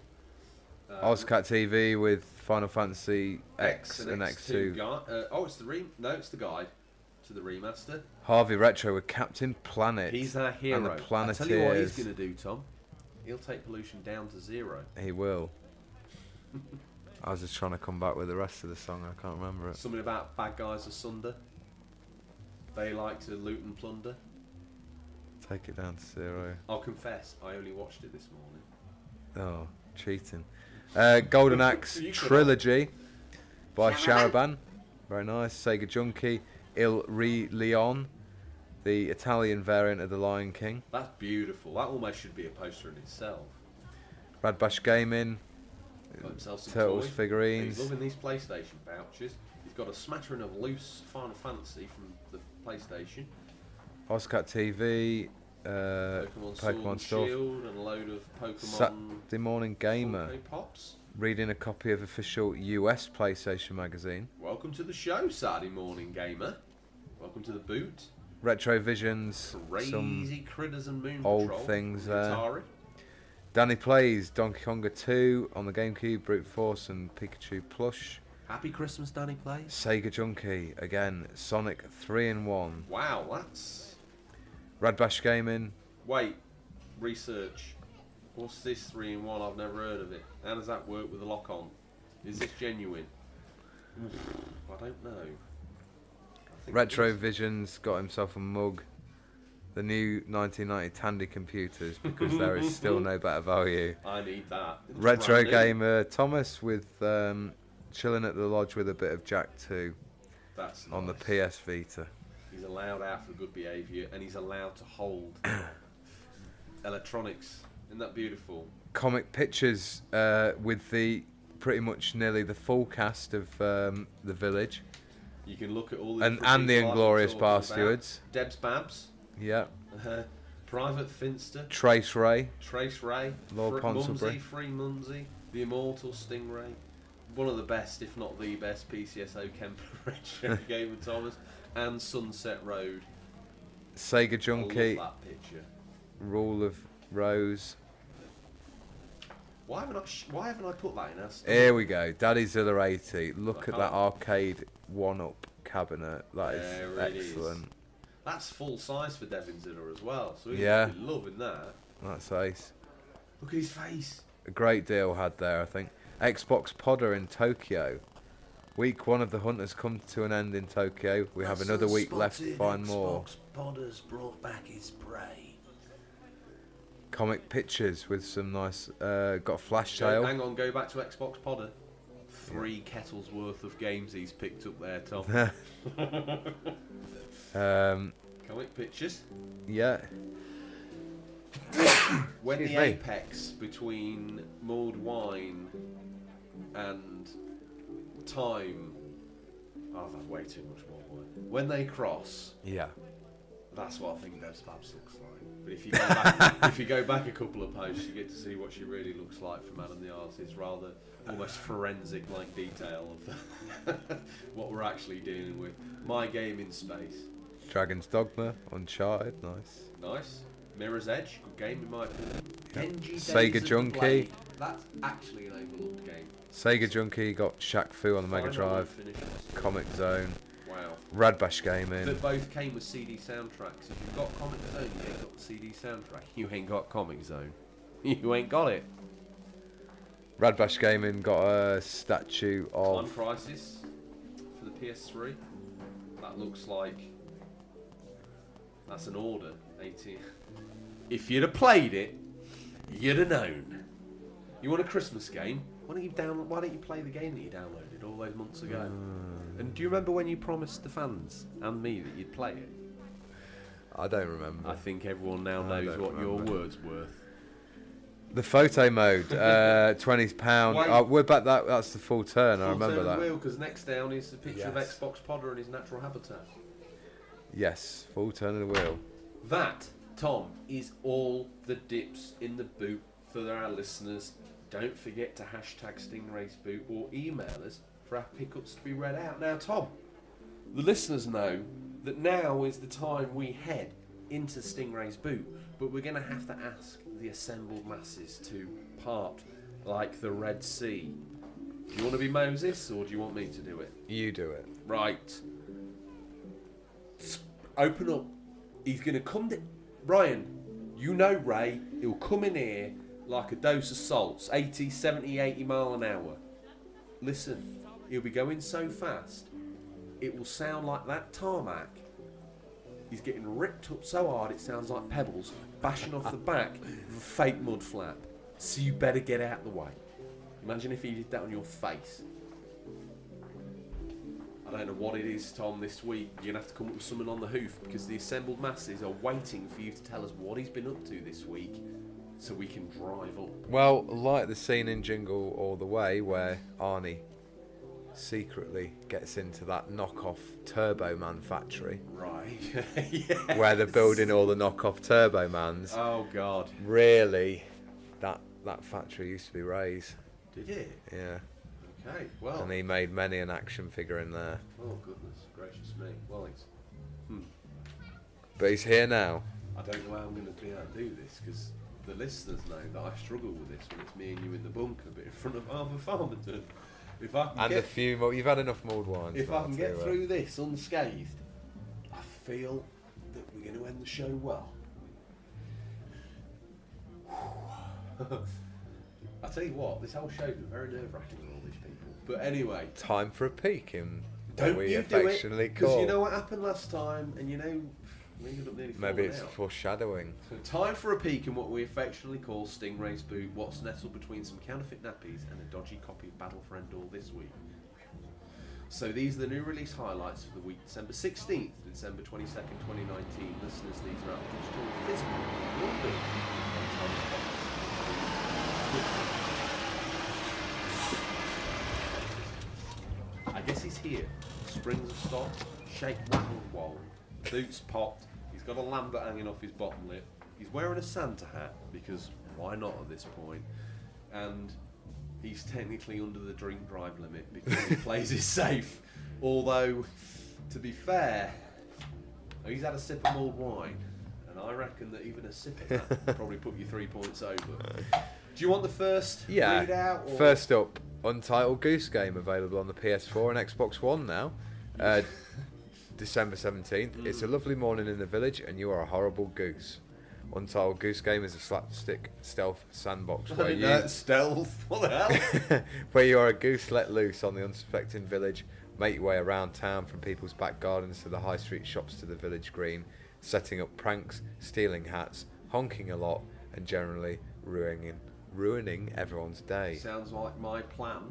Um, Ozcat TV with Final Fantasy X, and X2 X2. gui- uh, oh, it's the re- no, it's the guide to the remaster. Harvey Retro with Captain Planet. He's our hero. And the I tell you what he's going to do, Tom. He'll take pollution down to zero. He will. I was just trying to come back with the rest of the song. I can't remember it. Something about bad guys asunder. They like to loot and plunder. Take it down to zero. I'll confess, I only watched it this morning. Oh, cheating. Uh, Golden Axe trilogy by Sharaban. Very nice. Sega Junkie. Il Re Leon, the Italian variant of the Lion King. That's beautiful. That almost should be a poster in itself. Radbash Gaming. Got himself some Turtles toys. figurines. He's loving these PlayStation pouches. He's got a smattering of loose Final Fantasy from the PlayStation. Ozcat TV. Uh, Pokemon, Pokemon stuff. Shield and a load of Pokemon Saturday Morning Gamer. Pops. Reading a copy of official US PlayStation magazine. Welcome to the show, Saturday morning gamer. Welcome to the boot. Retro Visions. Crazy Some critters and moon old Patrol. things The there. Atari. Danny plays Donkey Konga 2 on the GameCube, Brute Force and Pikachu plush. Happy Christmas, Danny plays. Sega Junkie again. Sonic 3 in 1. Wow, that's Radbash Gaming. wait. Research. What's this three in one? I've never heard of it. How does that work with the lock on? Is this genuine? I don't know. I think it Retro. Visions got himself a mug. The new 1990 Tandy computers because there is still no better value. I need that. It's Retro. Gamer Thomas with um, chilling at the lodge with a bit of Jak 2 That's on the. PS Vita. He's allowed out for good behaviour and he's allowed to hold electronics. Isn't that beautiful? Comic pictures uh, with the pretty much nearly the full cast of um, the village You can look at all the and and the Inglorious Bar. Stewards. Debs Babs, Yeah, uh, Private Finster, Trace Ray. Trace Ray, Lord Fr- Ponsonby. Mumsy, Free Mumsy, the Immortal Stingray. One of the best, if not the best, PCSO Kemper Retro Game of Thomas, and Sunset Road. Sega Junkie, that picture. Rule of Rose. Why haven't I? Why haven't I put that in us? Here we go. Daddy Zilla 80. Look I at that can't- arcade one up cabinet. That is it is. excellent. That's full size for Devin Zilla as well. So he's Yeah. yeah. loving that. That's ace. Look at his face. A great deal had there, I think. Xbox Podder in Tokyo. Week one of the hunt has come to an end in Tokyo. We have another week left to find more. Podders brought back his prey. Comic pictures with some nice. Uh, got a flash Go, sale. hang on, go back to Xbox Podder. Three kettles worth of games he's picked up there, Tom. um, Comic pictures. yeah. When Excuse the me. apex between mulled wine and time. Oh, I've had way too much more. When they cross, Yeah. That's what I think Deb's Babs looks like. But if you go back, if you go back a couple of posts, you get to see what she really looks like from Adam the Artist, rather almost forensic like detail of what we're actually dealing with. My game in space, Dragon's Dogma, Uncharted, nice. nice. Mirror's Edge, good game in my opinion. Genji Days Sega of Junkie. That's actually an overlooked game. Sega Junkie got Shaq Fu on the Mega Drive. Comix Zone. Wow. Radbash Gaming. That both came with CD soundtracks. If you've got Comix Zone, you ain't got the CD soundtrack. You ain't got Comix Zone. You ain't got it. Radbash Gaming got a statue Time of. Crisis for the PS3. That looks like that's an order. 18. If you'd have played it, you'd have known. You want a Christmas game? Why don't you down? Why don't you play the game that you downloaded all those months ago? Hmm. And do you remember when you promised the fans and me that you'd play it? I don't remember. I think everyone now knows what your word's worth. The photo mode, uh, twenty pound. Oh, we're back. That that's the full turn. I remember turn that. wheel because next down is a picture of Xbox Podder in his natural habitat. Yes, full turn of the wheel. That, Tom, is all the dips in the boot for our listeners. Don't forget to hashtag Stingray's boot or email us for our pickups to be read out. Now, Tom, the listeners know that now is the time we head into Stingray's boot, but we're going to have to ask the assembled masses to part like the Red Sea. Do you want to be Moses or do you want me to do it? You do it. Right. Open up. He's going to come. To, Brian, you know Ray. He'll come in here like a dose of salts 80, 70, 80 mile an hour. Listen, he'll be going so fast, it will sound like that tarmac. He's getting ripped up so hard it sounds like pebbles bashing off the back of a fake mud flap. So you better get out the way. Imagine if he did that on your face. I don't know what it is, Tom, this week. You're going to have to come up with something on the hoof because the assembled masses are waiting for you to tell us what he's been up to this week so we can drive up. Well, like the scene in Jingle All the Way where Arnie secretly gets into that knockoff Turbo Man factory Right. yeah. where they're building all the knockoff Turbo Mans. Oh, God. Really, that that factory used to be Ray's. Did it? Yeah, Okay, well. and he made many an action figure in there. Oh, goodness gracious me. Well, it's. Hmm. But he's here now. I don't know how I'm going to be able to do this because the listeners know that I struggle with this when it's me and you in the bunker, but in front of Arthur Farmington. If I can And a get, few more. You've had enough mulled wines. if I can get uh, through this unscathed, I feel that we're going to end the show well. I tell you what, this whole show's been very nerve wracking with all these people. But anyway, Time for a peek in what don't we you do it affectionately because you know what happened last time, and you know we ended up nearly Maybe it's out. foreshadowing. So time for a peek in what we affectionately call Stingray's boot, what's nestled between some counterfeit nappies and a dodgy copy of Battle for Endor this week. So these are the new release highlights for the week December 16th to December 22nd, 2019. Listeners, these are out digital and physical. Will be on box. I guess he's here. Springs have stopped, shake, rattle, wall. Boots popped. He's got a lambert hanging off his bottom lip. He's wearing a Santa hat because why not at this point? And he's technically under the drink drive limit because he plays it safe. Although, to be fair, he's had a sip of mulled wine, and I reckon that even a sip of that would probably put you three points over. Do you want the first Yeah. readout? Or? First up, Untitled Goose Game available on the PS4 and Xbox One now. Uh, December 17th. It's a Mm. lovely morning in the village, and you are a horrible goose. Untitled Goose Game is a slapstick stealth sandbox where you stealth. What the hell? where you are a goose let loose on the unsuspecting village, make your way around town from people's back gardens to the high street shops to the village green, setting up pranks, stealing hats, honking a lot, and generally ruining ruining everyone's day. Sounds like my plan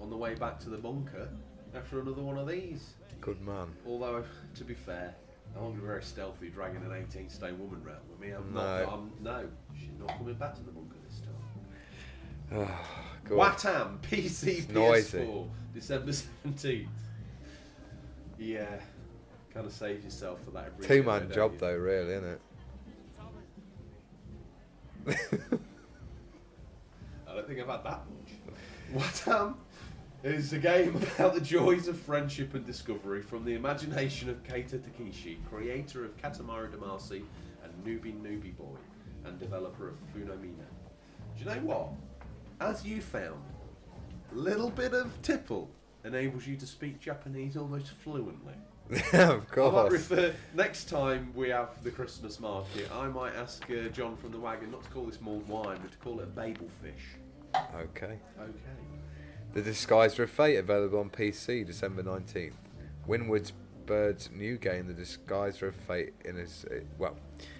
on the way back to the bunker after another one of these. Good man. Although, to be fair, I won't be very stealthy dragging an 18 stone woman round with me. I'm No. not. I'm, no, she's not coming back to the bunker this time. Good. Watam PC It's PS4. December 17th. Yeah, kind of save yourself for that. Two man job you? though, really, isn't it? I don't think I've had that much. Watam is a game about the joys of friendship and discovery from the imagination of Keita Takeshi, creator of Katamari Damacy and Noby Noby Boy, and developer of Funomena. Do you know what? As you found, a little bit of tipple enables you to speak Japanese almost fluently. Yeah, of I might course. refer next time we have the Christmas market. I might ask uh, John from the wagon not to call this mulled wine, but to call it a babel fish. Okay. Okay. The Disguiser of Fate available on PC December 19th. Winwood's Bird's new game, The Disguiser of Fate, in his uh, well,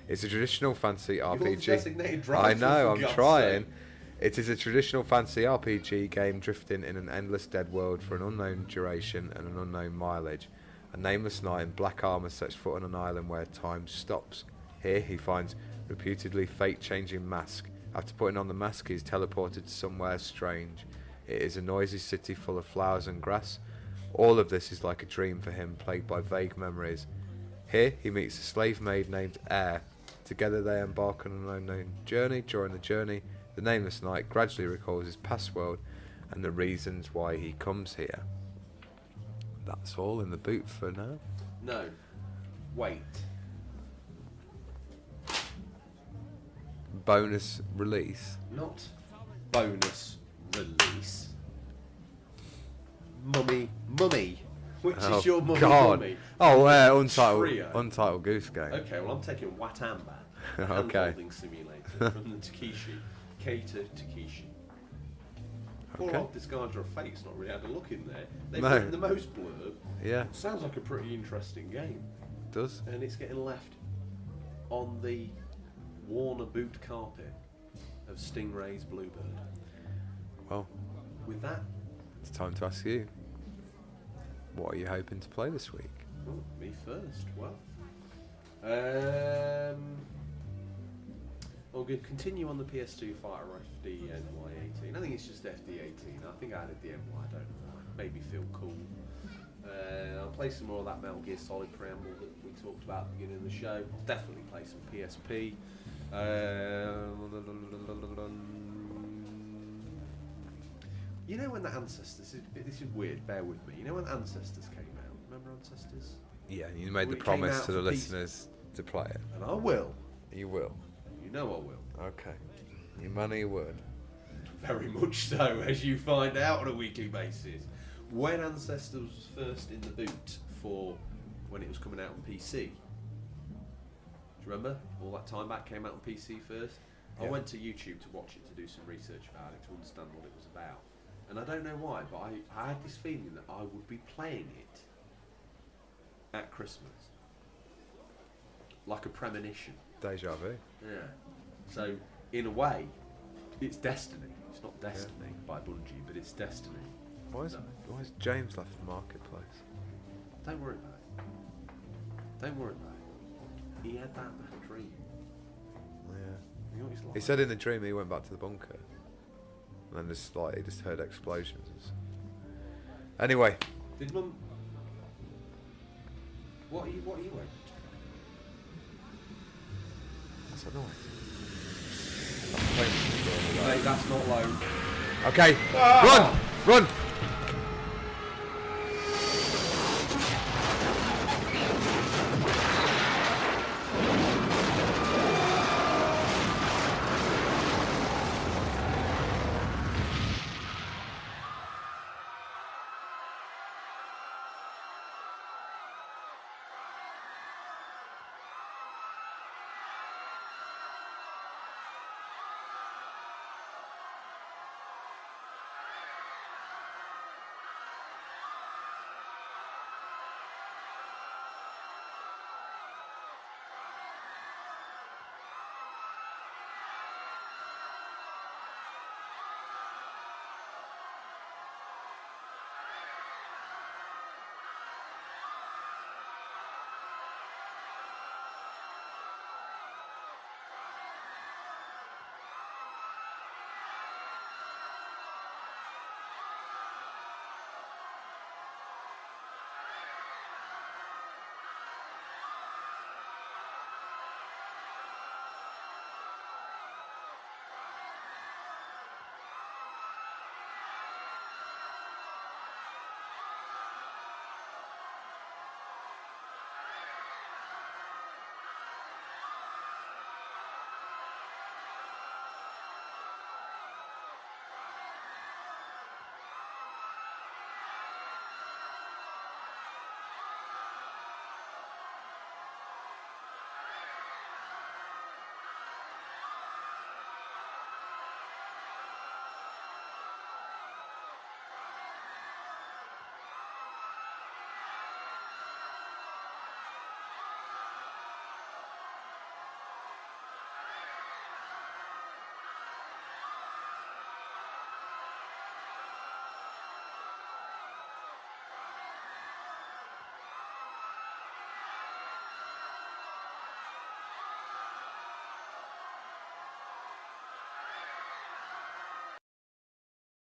it's a traditional fantasy RPG. I know, I'm trying. sake. It is a traditional fantasy RPG game drifting in an endless dead world for an unknown duration and an unknown mileage. A nameless knight in black armour sets foot on an island where time stops. Here he finds reputedly fate-changing mask. After putting on the mask, he is teleported to somewhere strange. It is a noisy city full of flowers and grass. All of this is like a dream for him, plagued by vague memories. Here he meets a slave maid named Air. Together they embark on an unknown journey. During the journey, the nameless knight gradually recalls his past world and the reasons why he comes here. That's all in the boot for now. No. Wait. Bonus release. Not bonus release. Mummy, mummy. Which oh is your mummy God! mummy? Oh, uh, untitled, Trio. untitled Goose Game. Okay, well I'm taking Watam back. Okay. Handholding simulator from the Takeshi. Keita Takeshi. Poor Okay. old Disguiser of Fate's not really had a look in there. They've No. written the most blurb. Yeah, Sounds like a pretty interesting game. does. and it's getting left on the Warner boot carpet of Stingray's Bluebird. Well, With that, it's time to ask you. what are you hoping to play this week? Oh, me first. Well, um, we'll go- continue on the PS2 Fire FD NY18. I think it's just FD18. I think I added the NY. I don't know. why. Made me feel cool. Uh, I'll play some more of that Metal Gear Solid preamble that we talked about at the beginning of the show. I'll definitely play some PSP. Um, you know when the Ancestors? This is weird. Bear with me. You know when Ancestors came out? Remember Ancestors? Yeah, you made the Well, it came promise to the listeners to play it. And I will. You will. You know I will. Okay. Your money your word. Very much so, as you find out on a weekly basis. When Ancestors was first in the boot for when it was coming out on PC, you remember? All that time back came out on PC first. I went to YouTube to watch it to do some research about it to understand what it was about. And I don't know why, but I, I had this feeling that I would be playing it at Christmas. Like a premonition. Deja vu. Yeah. So, in a way, it's destiny. It's not destiny by Bungie, but it's destiny. Why is, No. why is James left the marketplace? Don't worry about it. Don't worry about it. He had that bad dream. Yeah. You know like. He said in the dream he went back to the bunker. And then just like he just heard explosions. Anyway, Did mum? What are you? What are you waiting? what's that noise? I'm playing with the door. Mate, that's not low. Okay, Ah! run, run.